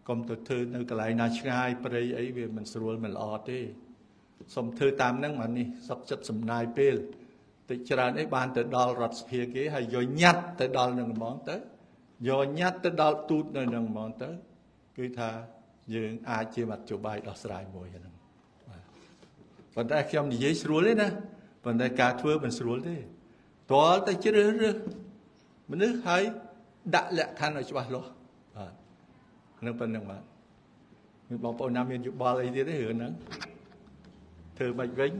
កុំទៅធ្វើនៅកន្លែងណាឆ្ងាយព្រៃអីវាមិនស្រួលមិនល្អទេសុំធ្វើតាមហ្នឹងមកនេះសុកចិត្តសំណាយពេលតិចច្រើនអីបានទៅដល់រដ្ឋសភាគេហើយយកញ៉ាត់ទៅដល់នឹងហ្មងទៅយកញ៉ាត់ទៅដល់ទូតនៅនឹងហ្មងទៅគឺថាយើងអាចជាមធ្យោបាយដោះស្រាយមួយហ្នឹងបាទ ប៉ុន្តែខ្ញុំនិយាយស្រួលទេណាប៉ុន្តែការធ្វើមិនស្រួលទេតលតែជ្រើសរើសមនុស្សហើយដាក់លក្ខខណ្ឌឲ្យច្បាស់លាស់បាទនឹងប៉ុណ្្នឹងបាទមានបងប្អូនណាមានយោបល់អីទៀតទេរឿងហ្នឹងធ្វើបាច់វិញ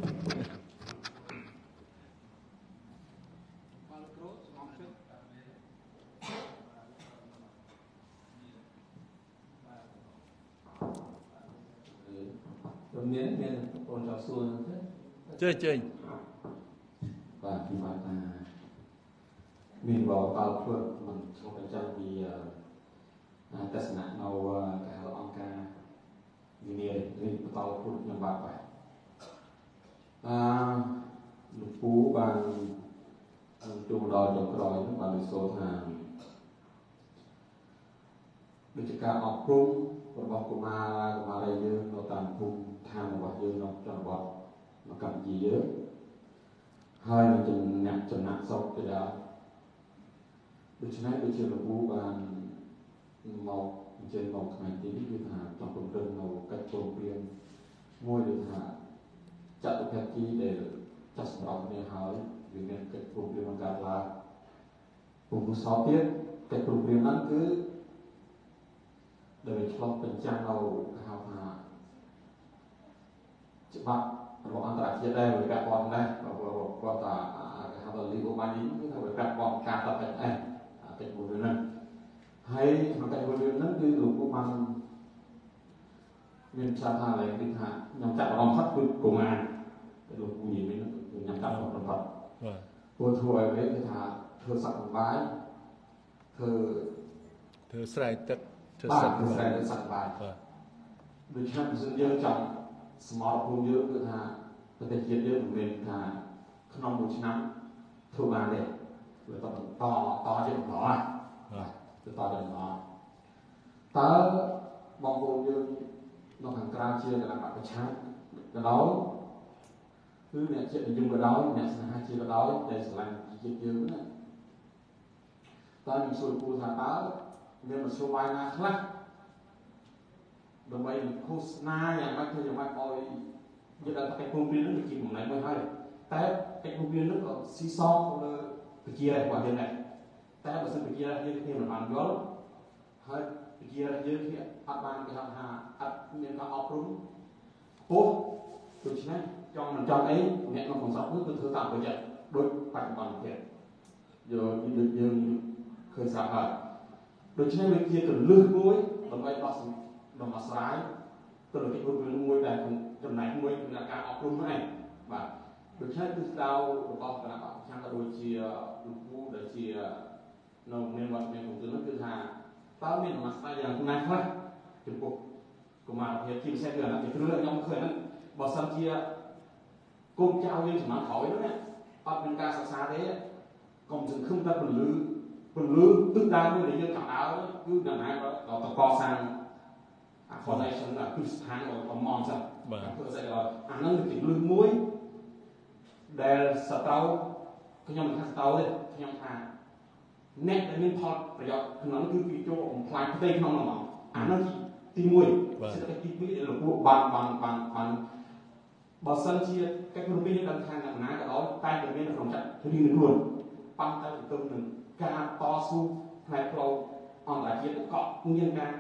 មានមានបងចង់ សួរទេចេះចេះបាទពីបាទថាមានបបកលធ្វើមិនឆ្លងបញ្ចាំងពីទស្សនៈនៅគេហៅអង្គការវិនិច្ឆ័យឬបកលពុទ្ធខ្ញុំបាទបាទអឺលោកពូបានជួបដល់ចុងក្រោយនោះបាននិយាយថាដូចជាការអប់រំរបស់កុមារកុមារីយើងនៅតាមភូមិ ឋានរបស់យើងនៅជនបទនៅកម្ពុជាយើងហើយនឹងចំណាក់ចំណាក់ស្រុកទៅដែរដូច្នេះដូចជាលោកពូបានមកអញ្ជើញមកថ្ងៃទីនេះគឺថាចង់ពង្រឹងនៅកិច្ចព្រមព្រៀងមួយដូចថាចតុភគីដែលចាត់សម្រាប់គ្នាហើយវាមានកិច្ចព្រមព្រៀងបង្កើតឡើងពុំសោទៀតកិច្ចព្រមព្រៀងហ្នឹងគឺដែលឆ្លងបញ្ចាំងនៅគេហៅថា ច្បាប់របស់អន្តរជាតិដែរវាពាក់ព័ន្ធដែរគាត់ថាគេហៅថា legal binding គឺថាវាពាក់ព័ន្ធការตัดតែឯងកិច្ចមួយហ្នឹងហើយក្នុងកិច្ចមួយហ្នឹងគឺលោកពុកបានមានចាត់ថាឡើងគឺថាខ្ញុំចាប់អារម្មណ៍ផាត់គឺកុមារទៅលោកពូនិយាយវិញខ្ញុំចាប់អារម្មណ៍ផាត់បាទព្រោះធ្វើឲ្យវាគឺថាធ្វើសក្បាយធ្វើធ្វើស្រែកទឹកធ្វើសក្បាយធ្វើសក្បាយបាទដូច្នេះបើសិនយើងចង់ សមរភូមិយើងគឺថាប្រទេសជាតិយើងមិនមែនថាក្នុងមួយឆ្នាំធ្វើបានទេវាតតតជាបន្តបាទទៅតទៅបន្តតើបងប្អូនយើងនៅខាងក្រៅជាគណៈបព្វឆាក៏ដោយគឺអ្នកចិត្តនិយមក៏ដោយអ្នកស្នេហាជាក៏ដោយដែលស្រឡាញ់ជាតិយើងណាតើខ្ញុំសួរពូថាតើមានមធ្យោបាយណាខ្លះ ដើម្បីឃោសនាយ៉ាងម៉េចធ្វើយ៉ាងម៉េចឲ្យយកដល់កិច្ចព្រមព្រៀងនឹងជាបំណែកមួយហើយតែកិច្ចព្រមព្រៀងនឹងក៏ស៊ីសងទៅលើប្រជារបស់យើងដែរតែបើសិនប្រជាយើងគ្នាមិនបានយល់ហើយប្រជាយើងគ្នាអត់បានគេហៅថាអត់មានការអប់រំខ្ពស់ដូច្នេះចង់មិនចង់អីអ្នកក្នុងក្នុងស្រុកគឺធ្វើតាមប្រយ័ត្នដូចបច្ចុប្បន្នទៀតយកដូចយើងឃើញស្រាប់ហើយដូច្នេះវាជាកលឹះមួយដើម្បីដោះ ដំណោះស្រាយទៅលើកិច្ចព្រមព្រៀងមួយដែលចំណែកមួយក្នុងការអប់រំហ្នឹងឯងបាទដូច្នេះគឺស្ដៅរបស់គណៈបព្វឆាំងក៏ដូចជាលោកពូដែលជានៅមានវត្តមានក្នុងនោះគឺថាតើមានអាស្រ័យយ៉ាងណាខ្លះចំពោះកុមារភាពជាពិសេសគឺអានេះគ្រឿងខ្ញុំឃើញហ្នឹងបើសិនជាគុំចៅយើងចំណាំក្រោយហ្នឹងអត់មានការសិក្សាទេកុំសង្ឃឹមតែពលឺពលឺទឹកដើមមួយដែលយើងចង់ដើរគឺដល់ណាក៏តកសាង អា foundation អាគ្រឹះស្ថានឲ្យអំមសិនបាទធ្វើស្អីក៏អាហ្នឹងជាលឺមួយដែលសត្រូវខ្ញុំមិនថាសត្រូវទេខ្ញុំថាអ្នកដែលមានផលប្រយោជន៍ក្នុងគឺគេចូលបំផ្លាញផ្ទៃក្នុងនោះមកអានោះទី1សេដ្ឋកិច្ចទី2ដែលលោកពួកបានបានបានបានបើសិនជាកិច្ចព្រមព្រៀងដល់ខាងណាក៏ដោយតែតែមានក្នុងចិត្តរៀងខ្លួនប៉ុន្តែទៅនឹងការតស៊ូផ្នែកផ្លូវអន្តរជាតិក៏មានការ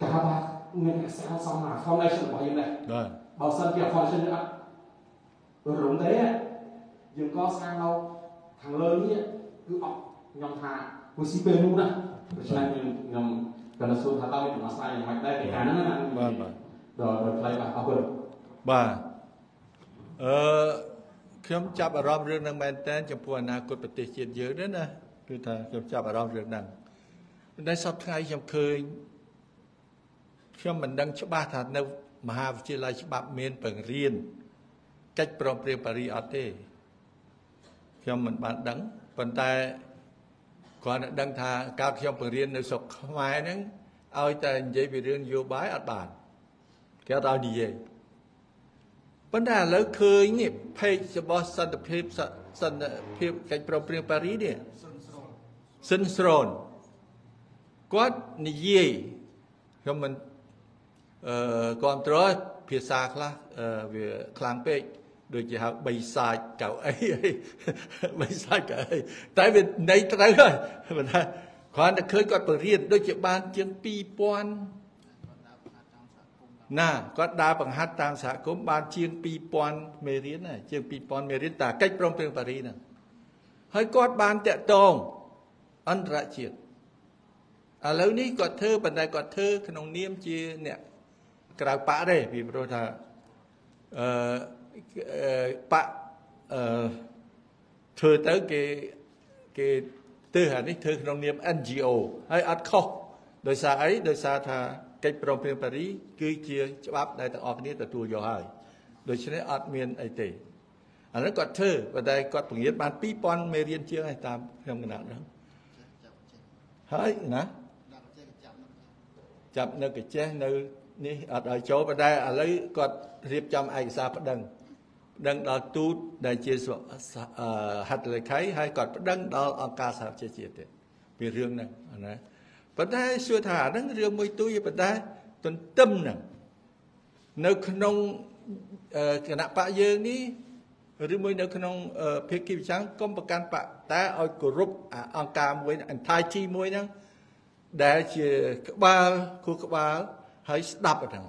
ការថាមានការសាងសង់ foundation របស់យើងដែរបាទបើសិនជា foundation អត់រំទេយើងក៏សាងនៅខាងលើនេះគឺអត់ខ្ញុំថាគូស៊ីពេលនោះណាដូច្នេះខ្ញុំខ្ញុំក៏សួរថាតើមានដំណោះស្រាយយ៉ាងម៉េចដែរពីការហ្នឹងណាបាទបាទដល់ដល់ផ្លៃបាទអរគុណបាទអឺខ្ញុំចាប់អារម្មណ៍រឿងហ្នឹងមែនតើចំពោះអនាគតប្រទេសជាតិយើងនេះណាគឺថាខ្ញុំចាប់អារម្មណ៍រឿងហ្នឹងតែសពថ្ងៃខ្ញុំឃើញ ខ្ញុំមិនដឹងច្បាស់ថានៅមហាវិទ្យាល័យច្បាប់មានបង្រៀនកិច្ចប្រំព្រៀងប៉ារីអត់ទេខ្ញុំមិនបានដឹងប៉ុន្តែគ្រាន់តែដឹងថាការខ្ញុំបង្រៀននៅស្រុកខ្មែរហ្នឹងឲ្យតែនិយាយពីរឿងនយោបាយអត់បានគេអត់ឲ្យនិយាយប៉ុន្តែឥឡូវឃើញនេះ page របស់សន្តិភាពសន្តិភាពកិច្ចប្រំព្រៀងប៉ារីនេះសិនស្រូនគាត់និយាយខ្ញុំមិន អឺគ្រប់ត្រភាសាខ្លះវាខ្លាំងពេកដូចជាហៅបីសាច់កៅអីបីសាច់កៅអីតែវាន័យត្រូវហើយបើថាគ្រាន់តែឃើញគាត់បរៀនដូចជាបានជាង2000ណាគាត់ដើរបង្ហាត់តាមសហគមន៍បានជាង2000មេរៀនណាជាង2000មេរៀនតាកិច្ចព្រមព្រៀងប៉ារីហ្នឹងហើយគាត់បានតាក់ទងអន្តរជាតិឥឡូវនេះគាត់ធ្វើប៉ុន្តែគាត់ធ្វើក្នុងនាមជាអ្នក ក្រៅបកទេពីព្រោះថាអឺបកអឺធ្វើទៅគេគេទើសអានេះធ្វើក្នុងនាម NGO ហើយអត់ខុសដោយសារអីដោយសារថាកិច្ចព្រមព្រៀងប៉ារីគឺជាច្បាប់ដែលទាំងអស់គ្នាទទួលយកហើយដូច្នេះអត់មានអីទេអានេះគាត់ធ្វើប៉ុន្តែគាត់ពង្រៀនបាន2000មេរៀនជាងហើយតាមខ្ញុំកណាត់ហ្នឹងហើយណាចាប់នៅកញ្ចេះនៅ នេះអត់ឲ្យចូលប៉ុន្តែឥឡូវគាត់រៀបចំឯកសារប្តឹងប្តឹងដល់ទូតដែលជាហត្ថលេខីហើយគាត់ប្តឹងដល់អង្គការសហប្រជាជាតិទៀតពីរឿងហ្នឹងណាប៉ុន្តែសួរថាអាហ្នឹងរឿងមួយទូចប៉ុន្តែទន្ទឹមហ្នឹងនៅក្នុងគណៈបកយើងនេះឬមួយនៅក្នុងភាគីប្រចាំកុំប្រកាន់បកតែឲ្យគោរពអង្គការមួយ entity មួយហ្នឹងដែលជាក្បាលគូក្បាល ហើយស្ដាប់អាហ្នឹង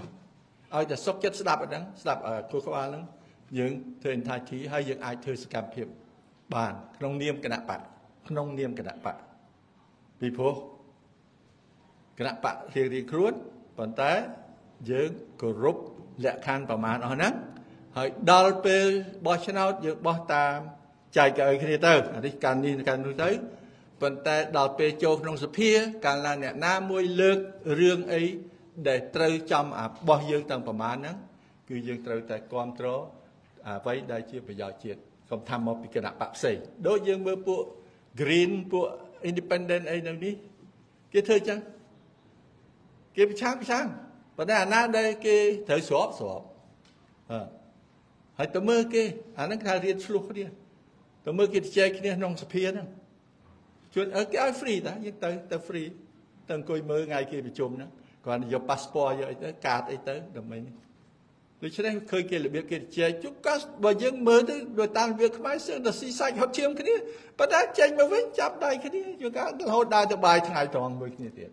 ឲ្យតែសុខចិត្តស្ដាប់អាហ្នឹងស្ដាប់គូក្បាលហ្នឹងយើងធ្វើ entity ហើយយើងអាចធ្វើសកម្មភាពបានក្នុងនាមគណៈបកក្នុងនាមគណៈបកពីព្រោះគណៈបករៀងរៀងខ្លួនប៉ុន្តែយើងគោរពលក្ខខណ្ឌប្រមាណអស់ហ្នឹងហើយដល់ពេលបោះឆ្នោតយើងបោះតាមចែកកៅអីគ្នាទៅអានេះការនេះការនោះទៅប៉ុន្តែដល់ពេលចូលក្នុងសភាកាលណាអ្នកណាមួយលើករឿងអី ដែលត្រូវចំអាបោះយើងទាំងប្រមាណហ្នឹងគឺយើងត្រូវតែគ្រប់គ្រងអ្វីដែលជាប្រយោជន៍ជាតិកុំថាមកពីគណៈបកផ្សេងដូចយើងមើលពួក green ពួក independent អីនៅនេះគេធ្វើចឹងគេប្រឆាំងប្រឆាំងប៉ុន្តែអាណាដែលគេត្រូវស្របស្របអឺហើយទៅមើលគេអាហ្នឹងគេរៀនឆ្លោះគ្នាទៅមើលគេចែកគ្នាក្នុងសភាហ្នឹងជួនអើគេឲ្យ free តាយើងទៅទៅ free ទៅអង្គុយមើលថ្ងៃគេប្រជុំហ្នឹង គ្រាន់តែយក passport យកអីទៅកាតអីទៅដើម្បីនេះដូច្នេះឃើញគេរបៀបគេចែកជុកកាសបើយើងមើលទៅដោយតាមរបៀបខ្មែរសឹងតែស៊ីសាច់ហត់ឈាមគ្នាប៉ុន្តែចេញមកវិញចាប់ដៃគ្នាជួនកាលរហូតដើរទៅបាយថ្ងៃត្រង់មួយគ្នាទៀត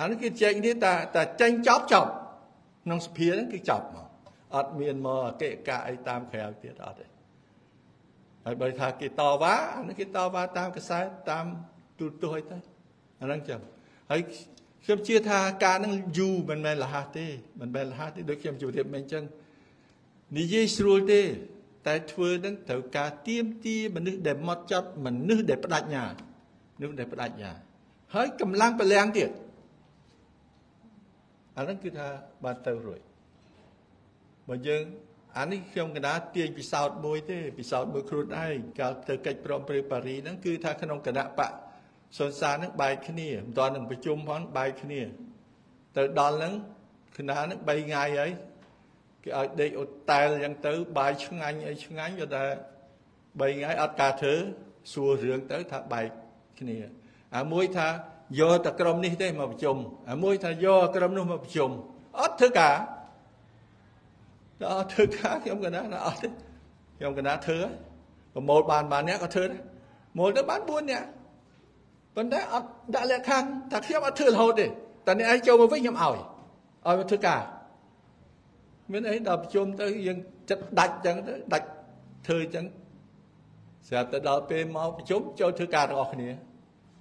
អានេះគេចែកគ្នាតែតែចេញចប់ចប់ក្នុងសភាហ្នឹងគឺចប់មកអត់មានមកអកិកៈអីតាមក្រៅទៀតអត់ទេហើយបើថាគេតវ៉ាអានេះគេតវ៉ាតាមកសែតតាមទូរទស្សន៍អីទៅអាហ្នឹងចឹងហើយ ខ្ញុំជឿថាការនឹងយូរមិនមែនលះទេមិនមែនលះទេដូចខ្ញុំជម្រាបមិញអញ្ចឹងនិយាយស្រួលទេ តែធ្វើនឹងត្រូវការទៀមទាមនុស្សដែលមកចត់មនុស្សដែលបដិញ្ញានេះតែបដិញ្ញាហើយកម្លាំងពលាំងទៀតអាហ្នឹងគឺថាបានទៅរួចបើយើងអានេះខ្ញុំកណាទាញពិសោធន៍មួយទេពិសោធន៍មួយខ្លួនឯងកាលទៅកិច្ចព្រមព្រៀងប៉ារីហ្នឹងគឺថាក្នុងគណៈបក សុនសានហ្នឹងបែកគ្នាមិនទាន់នឹងប្រជុំផងបែកគ្នា ទៅដល់ហ្នឹងគណៈហ្នឹង3ថ្ងៃហើយគេឲ្យដេកអូតែលអញ្ចឹងទៅបាយឆ្ងាញ់អីឆ្ងាញ់ក៏តែ3ថ្ងៃអត់ការធ្វើសួររឿងទៅថាបែកគ្នាអាមួយថាយកតែក្រុមនេះទេមកប្រជុំអាមួយថាយកក្រុមនោះមកប្រជុំអត់ធ្វើការដល់ធ្វើការខ្ញុំកណាអត់ទេខ្ញុំកណាធ្វើប្រមូលបានបានអ្នកក៏ធ្វើដែរមូលទៅបាន4អ្នក ប៉ុន្តែអត់ដាក់លក្ខខណ្ឌថាខ្ញុំអត់ធ្វើរហូតទេតែអ្នកឯងចូលមកវិញខ្ញុំឲ្យឲ្យមកធ្វើការមានអីដល់ប្រជុំទៅយើងចិត្តដាច់ចឹងទៅដាច់ធ្វើចឹងស្រាប់តែដល់ពេលមកប្រជុំចូលធ្វើការទាំងអស់គ្នា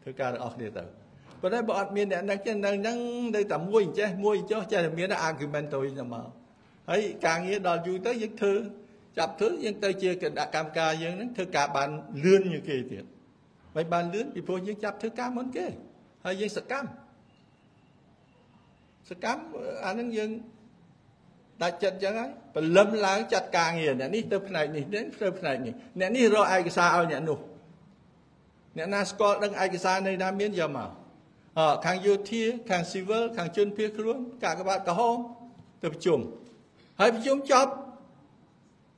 ធ្វើការទាំងអស់គ្នាទៅប៉ុន្តែបើអត់មានអ្នកហ្នឹងចឹងនៅហ្នឹងនៅតែមួយចេះមួយចុះចេះតែមាន argument ទៅវិញទៅមកហើយការងារដល់យូរទៅយើងធ្វើចាប់ធ្វើយើងទៅជាគណៈកម្មការយើងហ្នឹងធ្វើការបានលឿនជាងគេទៀត មិនបានលឿនពីព្រោះយើងចាប់ធ្វើការមុនគេហើយយើងសកម្មសកម្មអាហ្នឹងយើងដាច់ចិត្តអញ្ចឹងហើយព្រលឹមឡើងចាត់ការងារអ្នកនេះទៅផ្នែកនេះនេះទៅផ្នែកនេះអ្នកនេះរកឯកសារឲ្យអ្នកនោះអ្នកណាស្គាល់ដឹងឯកសារនៃណាមានយកមកអខាងយោធាខាងស៊ីវិលខាងជនភៀសខ្លួនកាកបាទក្រហមទៅប្រជុំហើយប្រជុំចប់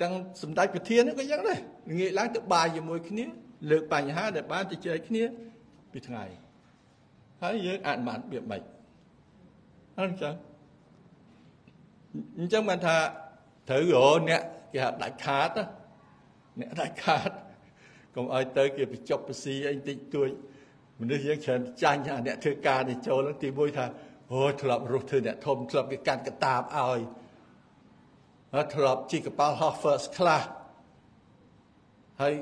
ទាំងសម្ដេចប្រធានក៏យ៉ាងដែរងាកឡើងទៅបាយជាមួយគ្នា លើកបញ្ហាដែលបានជជែកគ្នាពីថ្ងៃហើយយើងអនុម័តវាមិនអញ្ចឹងអញ្ចឹងបានថាត្រូវរអ្នកគេហៅដាច់ខាតអ្នកដាច់ខាតកុំឲ្យទៅគេបញ្ចុកបស៊ីអីតិចតួចមនុស្សយើងច្រើនចាញ់ថាអ្នកធ្វើការនេះចូលទីមួយថាអូធ្លាប់រស់ធ្វើអ្នកធំធ្លាប់គេកាត់កតាបឲ្យហើយធ្លាប់ជីកប៉ាល់ half first class ហើយ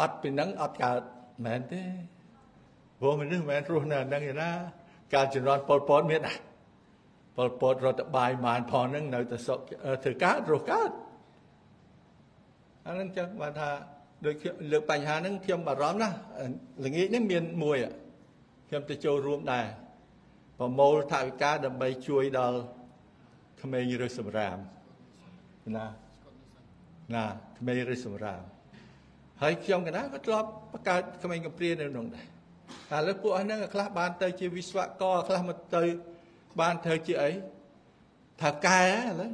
អត់ពីហ្នឹងអត់កើតមែនទេព្រោះមនុស្សមិនមែនរស់នៅហ្នឹងឯណាការជំនាន់ប៉ុលពតមានដែរប៉ុលពតរដ្ឋបាយបានផងហ្នឹងនៅតែសុខធ្វើកើតរស់កើតអាហ្នឹងចឹងបានថាដូចលើកបញ្ហាហ្នឹងខ្ញុំបារម្ភណាល្ងាចនេះមានមួយខ្ញុំទៅចូលរួមដែរប្រមូលថវិកាដើម្បីជួយដល់ក្មេងរើសសម្រាមណាណាក្មេងរើសសម្រាម ហើយខ្ញុំកណាក៏ធ្លាប់បង្កើតក្មេងកំព្រានៅក្នុងដែរតែលើពួកហ្នឹងខ្លះបានទៅជាវិស្វករខ្លះមកទៅបានធ្វើជាអីថាកែឥឡូវ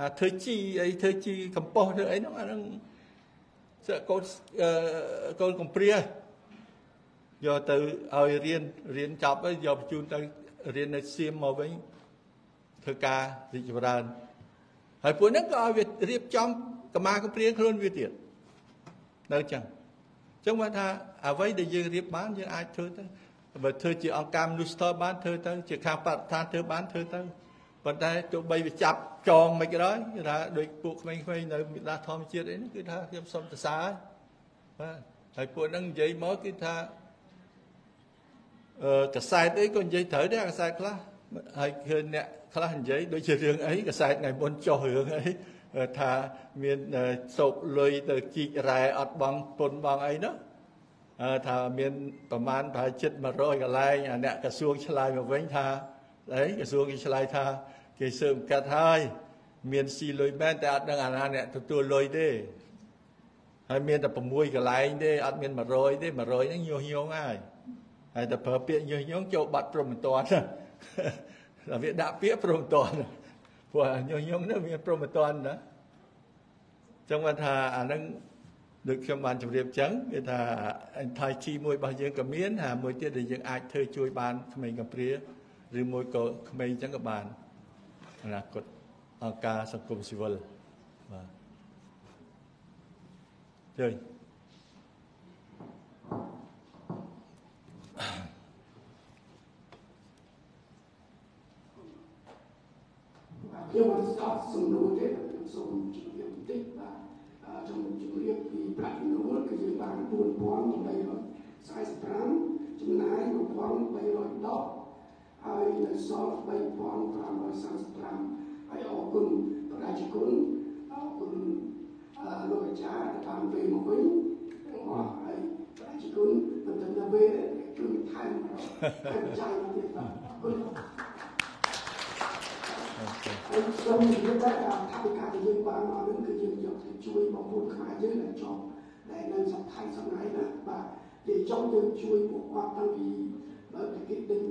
អាធ្វើជីអីធ្វើជីកំប៉ុស្តធ្វើអីហ្នឹងអាហ្នឹងសកូនកូនកំព្រាយកទៅឲ្យរៀនរៀនចប់ហើយយកបញ្ជូនទៅរៀននៅសៀមមកវិញធ្វើការរីកចម្រើនហើយពួកហ្នឹងក៏ឲ្យវារៀបចំកម្មាកំព្រាខ្លួនវាទៀត នៅចឹងចឹងបានថាអ្វីដែលយើងរៀបបានយើងអាចធ្វើទៅបើធ្វើជាអង្គការមនុស្សតបានធ្វើទៅជាខាងបរិស្ថានធ្វើបានធ្វើទៅប៉ុន្តែទោះបីវាចាប់ចងមិនក៏ដោយគឺថាដូចពួកក្មេងៗនៅមេដាធម្មជាតិអីហ្នឹងគឺថាខ្ញុំសុំសរសើរបាទហើយពួកហ្នឹងនិយាយមកគឺថាអឺកសែតអីក៏និយាយត្រូវដែរកសែតខ្លះហើយឃើញអ្នកខ្លះនិយាយដូចជារឿងអីកសែតថ្ងៃមុនចុះរឿងអី ថាមានសោកលុយទៅជីករ៉ែអត់បងពុនបងអីនោះថាមានប្រមាណប្រហែលចិត្ត100កន្លែងអាអ្នកក្រសួងឆ្លើយមកវិញថាអីក្រសួងគេឆ្លើយថាគេស៊ើបកាត់ហើយមានស៊ីលុយមែនតែអត់ដឹងអាណាអ្នកទទួលលុយទេហើយមានតែ6កន្លែងទេអត់មាន100ទេ100ហ្នឹងញុះញង់ហើយហើយតែប្រើពាក្យញុះញង់ចូលបាត់ព្រមមិនតាន់តែវាដាក់ពាក្យព្រមមិនតាន់ ព្រោះញុះញង់នោះវាព្រមមិនតាន់ណាចឹងគាត់ថាអាហ្នឹងដូចខ្ញុំបានជម្រាបចឹងគឺថាថៃជីមួយរបស់យើងក៏មានហើយមួយទៀតដែលយើងអាចធ្វើជួយបានក្មេងកំព្រាឬមួយក៏ក្មេងចឹងក៏បានអនាគតអង្គការសង្គមស៊ីវិលបាទជួយ ខ្ញុំអត់ស្គាល់សំណួរទេខ្ញុំសូមជម្រាបបន្តិចបាទខ្ញុំជម្រាបពីប្រាក់ចំណូលគឺយើងបាន4845ចំណាយ1310ហើយនៅសល់3535ហើយអរគុណប្រជាជនអរគុណលោកអាចារ្យដែលបានពេលមកវិញទាំងអស់ហើយប្រជាជនមិនដឹងថាពេលជួគឺថែមថែមចៃទៀតបាទអរគុណ ហើយខ្ញុំនិយាយថាថាវិការដែលយើងបានមកនឹងគឺយើងយកទៅជួយបងប្អូនខ្មែរយើងដែលចង់ដែលនៅសង្ខៃសង្ហៃណាបាទនិយាយចង់យើងជួយពួកគាត់តាំងពីបើគេដេញ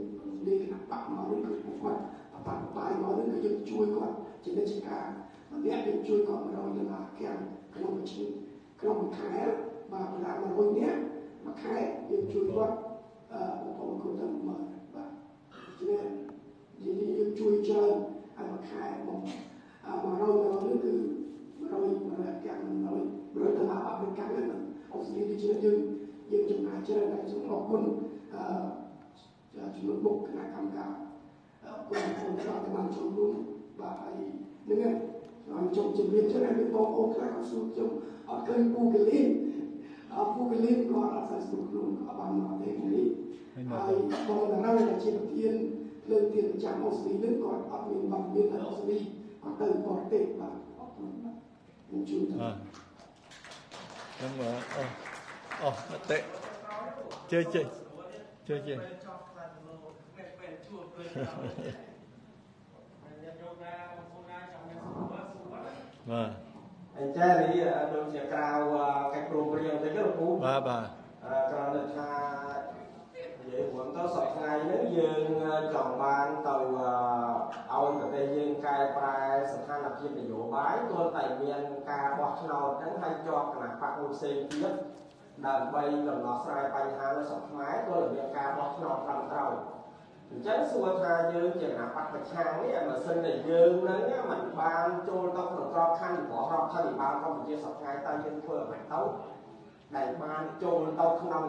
លេខគណៈបកមកនឹងគឺពួកគាត់បបាក់បាយមកនឹងគឺយើងជួយគាត់ជានិច្ចការម្នាក់យើងជួយគាត់100ដុល្លារខាងក្នុងមួយឆ្នាំក្នុងមួយខែបាទបណ្ដា100នាក់មួយខែយើងជួយគាត់អឺបងប្អូនគាត់ទៅមកបាទជានិយាយយើងជួយច្រើនហើយមួយ ខែមកអឺ100ដុល្លារនេះគឺ100 100កាំង100 100ដុល្លារអាមេរិកហ្នឹងអូស្ត្រាលីជាយើងយើងចំណាយច្រើនហើយសូមអរគុណអឺជំនួសមុខគណៈកម្មការអរគុណបងប្អូនដែលបានចូលរួមបាទហើយនឹងហើយខ្ញុំចង់ជម្រាបច្រើនហើយបងប្អូនខ្លះក៏សួរខ្ញុំអត់ឃើញពូកលីនអពូកលីនគាត់អត់ស្គាល់ខ្លួនក៏បានមកទេនេះហើយបងតារាដែលជាប្រធាន លើកទៀតចាំអូស្ត្រាលីនឹងគាត់អត់មានបានមាននៅអូស្ត្រាលីគាត់ទៅបរទេសបាទអរគុណបាទខ្ញុំជួយទៅអហ្នឹងមើលអូអូមតិជើជើជើជើបាទអញ្ចឹងនេះដូចជាក្រៅកិច្ចព្រមព្រៀងតិចលោកពូបាទបាទក្រៅនៅថា និយាយរួមទៅសប្តាហ៍នេះយើងចង់បានទៅឲ្យប្រទេសយើងកែប្រែស្ថានភាពនយោបាយទោះតែមានការបោះឆ្នោតហ្នឹងហើយជាប់គណៈបកមួយផ្សេងទៀតដើម្បីដំណោះស្រាយបញ្ហានៅស្រុកខ្មែរទោះតែមានការបោះឆ្នោតត្រឹមត្រូវអញ្ចឹងសួរថាយើងជាគណៈបកប្រឆាំងនេះបើសិនតែយើងហ្នឹងមិនបានចូលទៅក្នុងក្របខ័ណ្ឌរបស់រដ្ឋាភិបាលកម្ពុជាសប្តាហ៍តើយើងធ្វើអ្វីទៅ ដែលបានចូលទៅក្នុង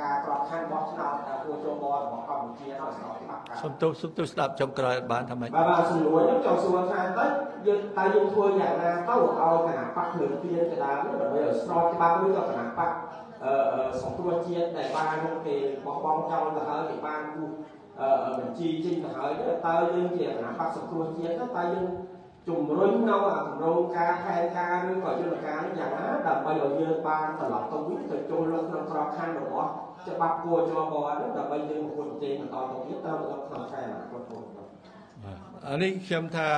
ការក្របខ័ណ្ឌបោះឆ្នោតពួកចូលបរបស់កម្ពុជាហើយស្របច្បាប់ការសុំទោសសុំទោសស្ដាប់ចុងក្រោយអត់បានថាម៉េចបាទបាទសំណួរខ្ញុំចង់សួរថាតើយើងតើយើងធ្វើយ៉ាងណាទៅឲ្យគណៈបកភ្លើងទៀនទៅដើមនេះដើម្បីឲ្យស្របច្បាប់ឬក៏គណៈបកអឺសង្គ្រោះជាតិដែលបានគេបោះបង់ចោលទៅហើយគេបានគូអឺបញ្ជីចេញទៅហើយតើយើងជាគណៈបកសង្គ្រោះជាតិតើយើង ជំរុញនៅអាគម្រោងការផែនការឬក៏យន្តការនេះយ៉ាងណាដើម្បីឲ្យយើងបានត្រឡប់ទៅវិញទៅចូលលើក្នុងក្របខ័ណ្ឌរបស់ច្បាប់គួរជាប់បរនេះដើម្បីយើងប្រកួតប្រជែងបន្តទៅទៀតទៅក្នុងខែអនាគតផងបាទអានេះខ្ញុំថា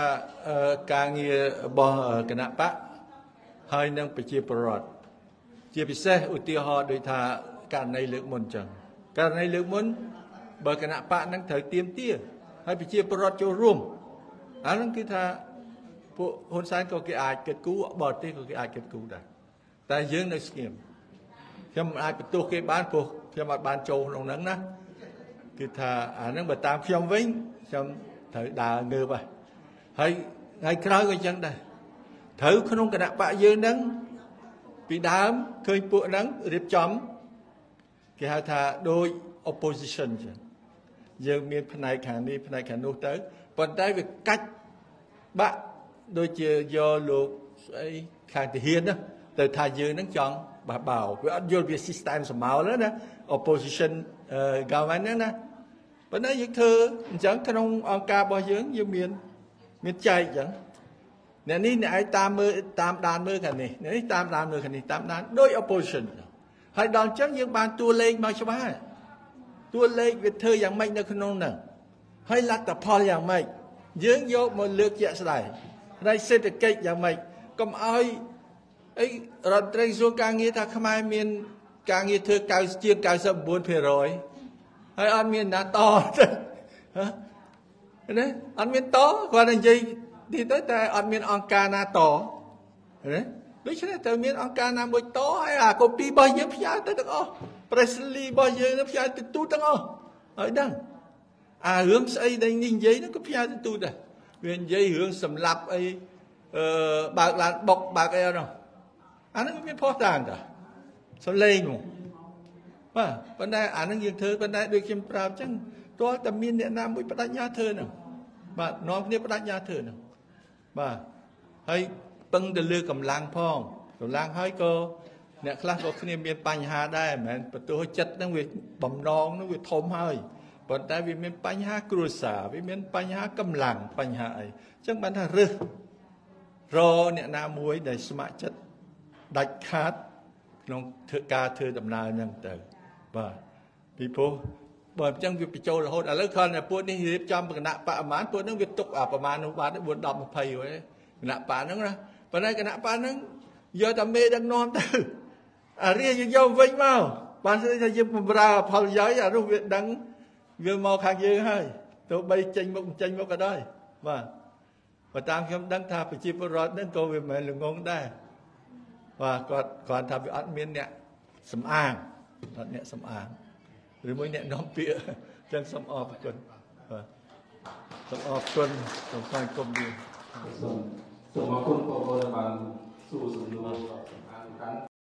អឺការងាររបស់គណៈបកហើយនឹងប្រជាពលរដ្ឋជាពិសេសឧទាហរណ៍ដូចថាករណីលើកមុនអញ្ចឹងករណីលើកមុនបើគណៈបកនឹងត្រូវទៀមទាហើយប្រជាពលរដ្ឋចូលរួមអាហ្នឹងគឺថា ពួកហ៊ុនសែនក៏គេអាចគិតគូរបរទេសក៏គេអាចគិតគូដែរតែយើងនៅស្ងៀមខ្ញុំមិនអាចបន្ទោសគេបានព្រោះខ្ញុំអត់បានចូលក្នុងហ្នឹងណាគឺថាអាហ្នឹងបើតាមខ្ញុំវិញខ្ញុំត្រូវដើរងើបហើយហើយថ្ងៃក្រោយក៏អញ្ចឹងដែរត្រូវក្នុងគណៈបកយើងហ្នឹងពីដើមឃើញពួកហ្នឹងរៀបចំគេហៅថាដូច opposition អញ្ចឹងយើងមានផ្នែកខាងនេះផ្នែកខាងនោះទៅប៉ុន្តែវាកាច់បាក់ ដូចជាយកលោកស្អីខាងទាហានណាទៅថាយើងហ្នឹងចង់បះបោវាអត់យល់វា system សម្ោលណា opposition government ហ្នឹងណាប៉ុន្តែយើងធ្វើអញ្ចឹងក្នុងអង្គការរបស់យើងយើងមានមានចែកអញ្ចឹងអ្នកនេះអ្នកឯងតាមមើលតាមដានមើលខាងនេះអ្នកនេះតាមដានមើលខាងនេះតាមដានដោយ opposition ហើយដល់អញ្ចឹងយើងបានតួលេខមកច្បាស់ហើយតួលេខវាធ្វើយ៉ាងម៉េចនៅក្នុងហ្នឹងហើយលទ្ធផលយ៉ាងម៉េចយើងយកមកលើកជាក់ស្ដែង ហើយសេដ្ឋកិច្ចយ៉ាងម៉េចកុំឲ្យអីរដ្ឋត្រីក្រសួងការងារថាខ្មែរមាន ការងារធ្វើ90ជាង99%ហើយអត់មានណាតទេហ៎ណាអត់មានតគាត់និយាយទីទៅតែអត់មានអង្គការណាតណាដូច្នេះត្រូវមានអង្គការណាមួយតហើយអាកូពីរបស់យើងផ្ញើទៅទាំងអស់ press release របស់យើងផ្ញើទៅទូទាំងអស់ហើយដឹងអារឿងស្អីដែលនិយាយហ្នឹងក៏ផ្ញើទៅទូដែរ វានិយាយរឿងសម្លាប់អីអឺបើកឡានបុកបើកអីអត់នោះអាហ្នឹងមានផុសតាងតាសំលេងមកបាទប៉ុន្តែអាហ្នឹងយើងធ្វើប៉ុន្តែដូចខ្ញុំប្រាប់អញ្ចឹងទាល់តែមានអ្នកណាមួយបដិញ្ញាធ្វើហ្នឹងបាទនាំគ្នាបដិញ្ញាធ្វើហ្នឹងបាទហើយពឹងទៅលើកម្លាំងផងកម្លាំងហើយក៏អ្នកខ្លះក៏គ្នាមានបញ្ហាដែរមិនមែនបន្ទោសចិត្តហ្នឹងវាបំណងហ្នឹងវាធំហើយ ប៉ុន្តែវាមានបញ្ហាគ្រួសារវាមានបញ្ហាកម្លាំងបញ្ហាអីអញ្ចឹងបានថារឹសរអ្នកណាមួយដែលស្ម័គ្រចិត្តដាច់ខាតក្នុងធ្វើការធ្វើដំណើរហ្នឹងទៅបាទពីព្រោះបើអញ្ចឹងវាបញ្ចូលរហូតឥឡូវគ្រាន់តែពួកនេះរៀបចំគណៈបកប្រមាណពួកហ្នឹងវាទុកអាប្រមាណនោះបាន4 10 20ហើយគណៈបកហ្នឹងណាប៉ុន្តែគណៈបកហ្នឹងយកតែមេដឹកនាំទៅអារាយើងយកវិញមកបានស្អីថាយើងបំរើផលប្រយោជន៍អានោះវាដឹង វាមកខាងយើងហើយទោះបីចេញមុខចេញមុខក៏ដោយបាទបើតាមខ្ញុំដឹងថាប្រជាពលរដ្ឋហ្នឹងក៏វាមិនមែនល្ងងដែរបាទគាត់គាត់ថាវាអត់មានអ្នកសំអាងអត់អ្នកសំអាងឬមួយអ្នកនាំពាក្យចឹងសូមអរគុណបាទសូមអរគុណសូមថ្លែងគុំលាសូមសូមអរគុណបងប្អូនដែលបានសួរសំណួរសំខាន់ៗ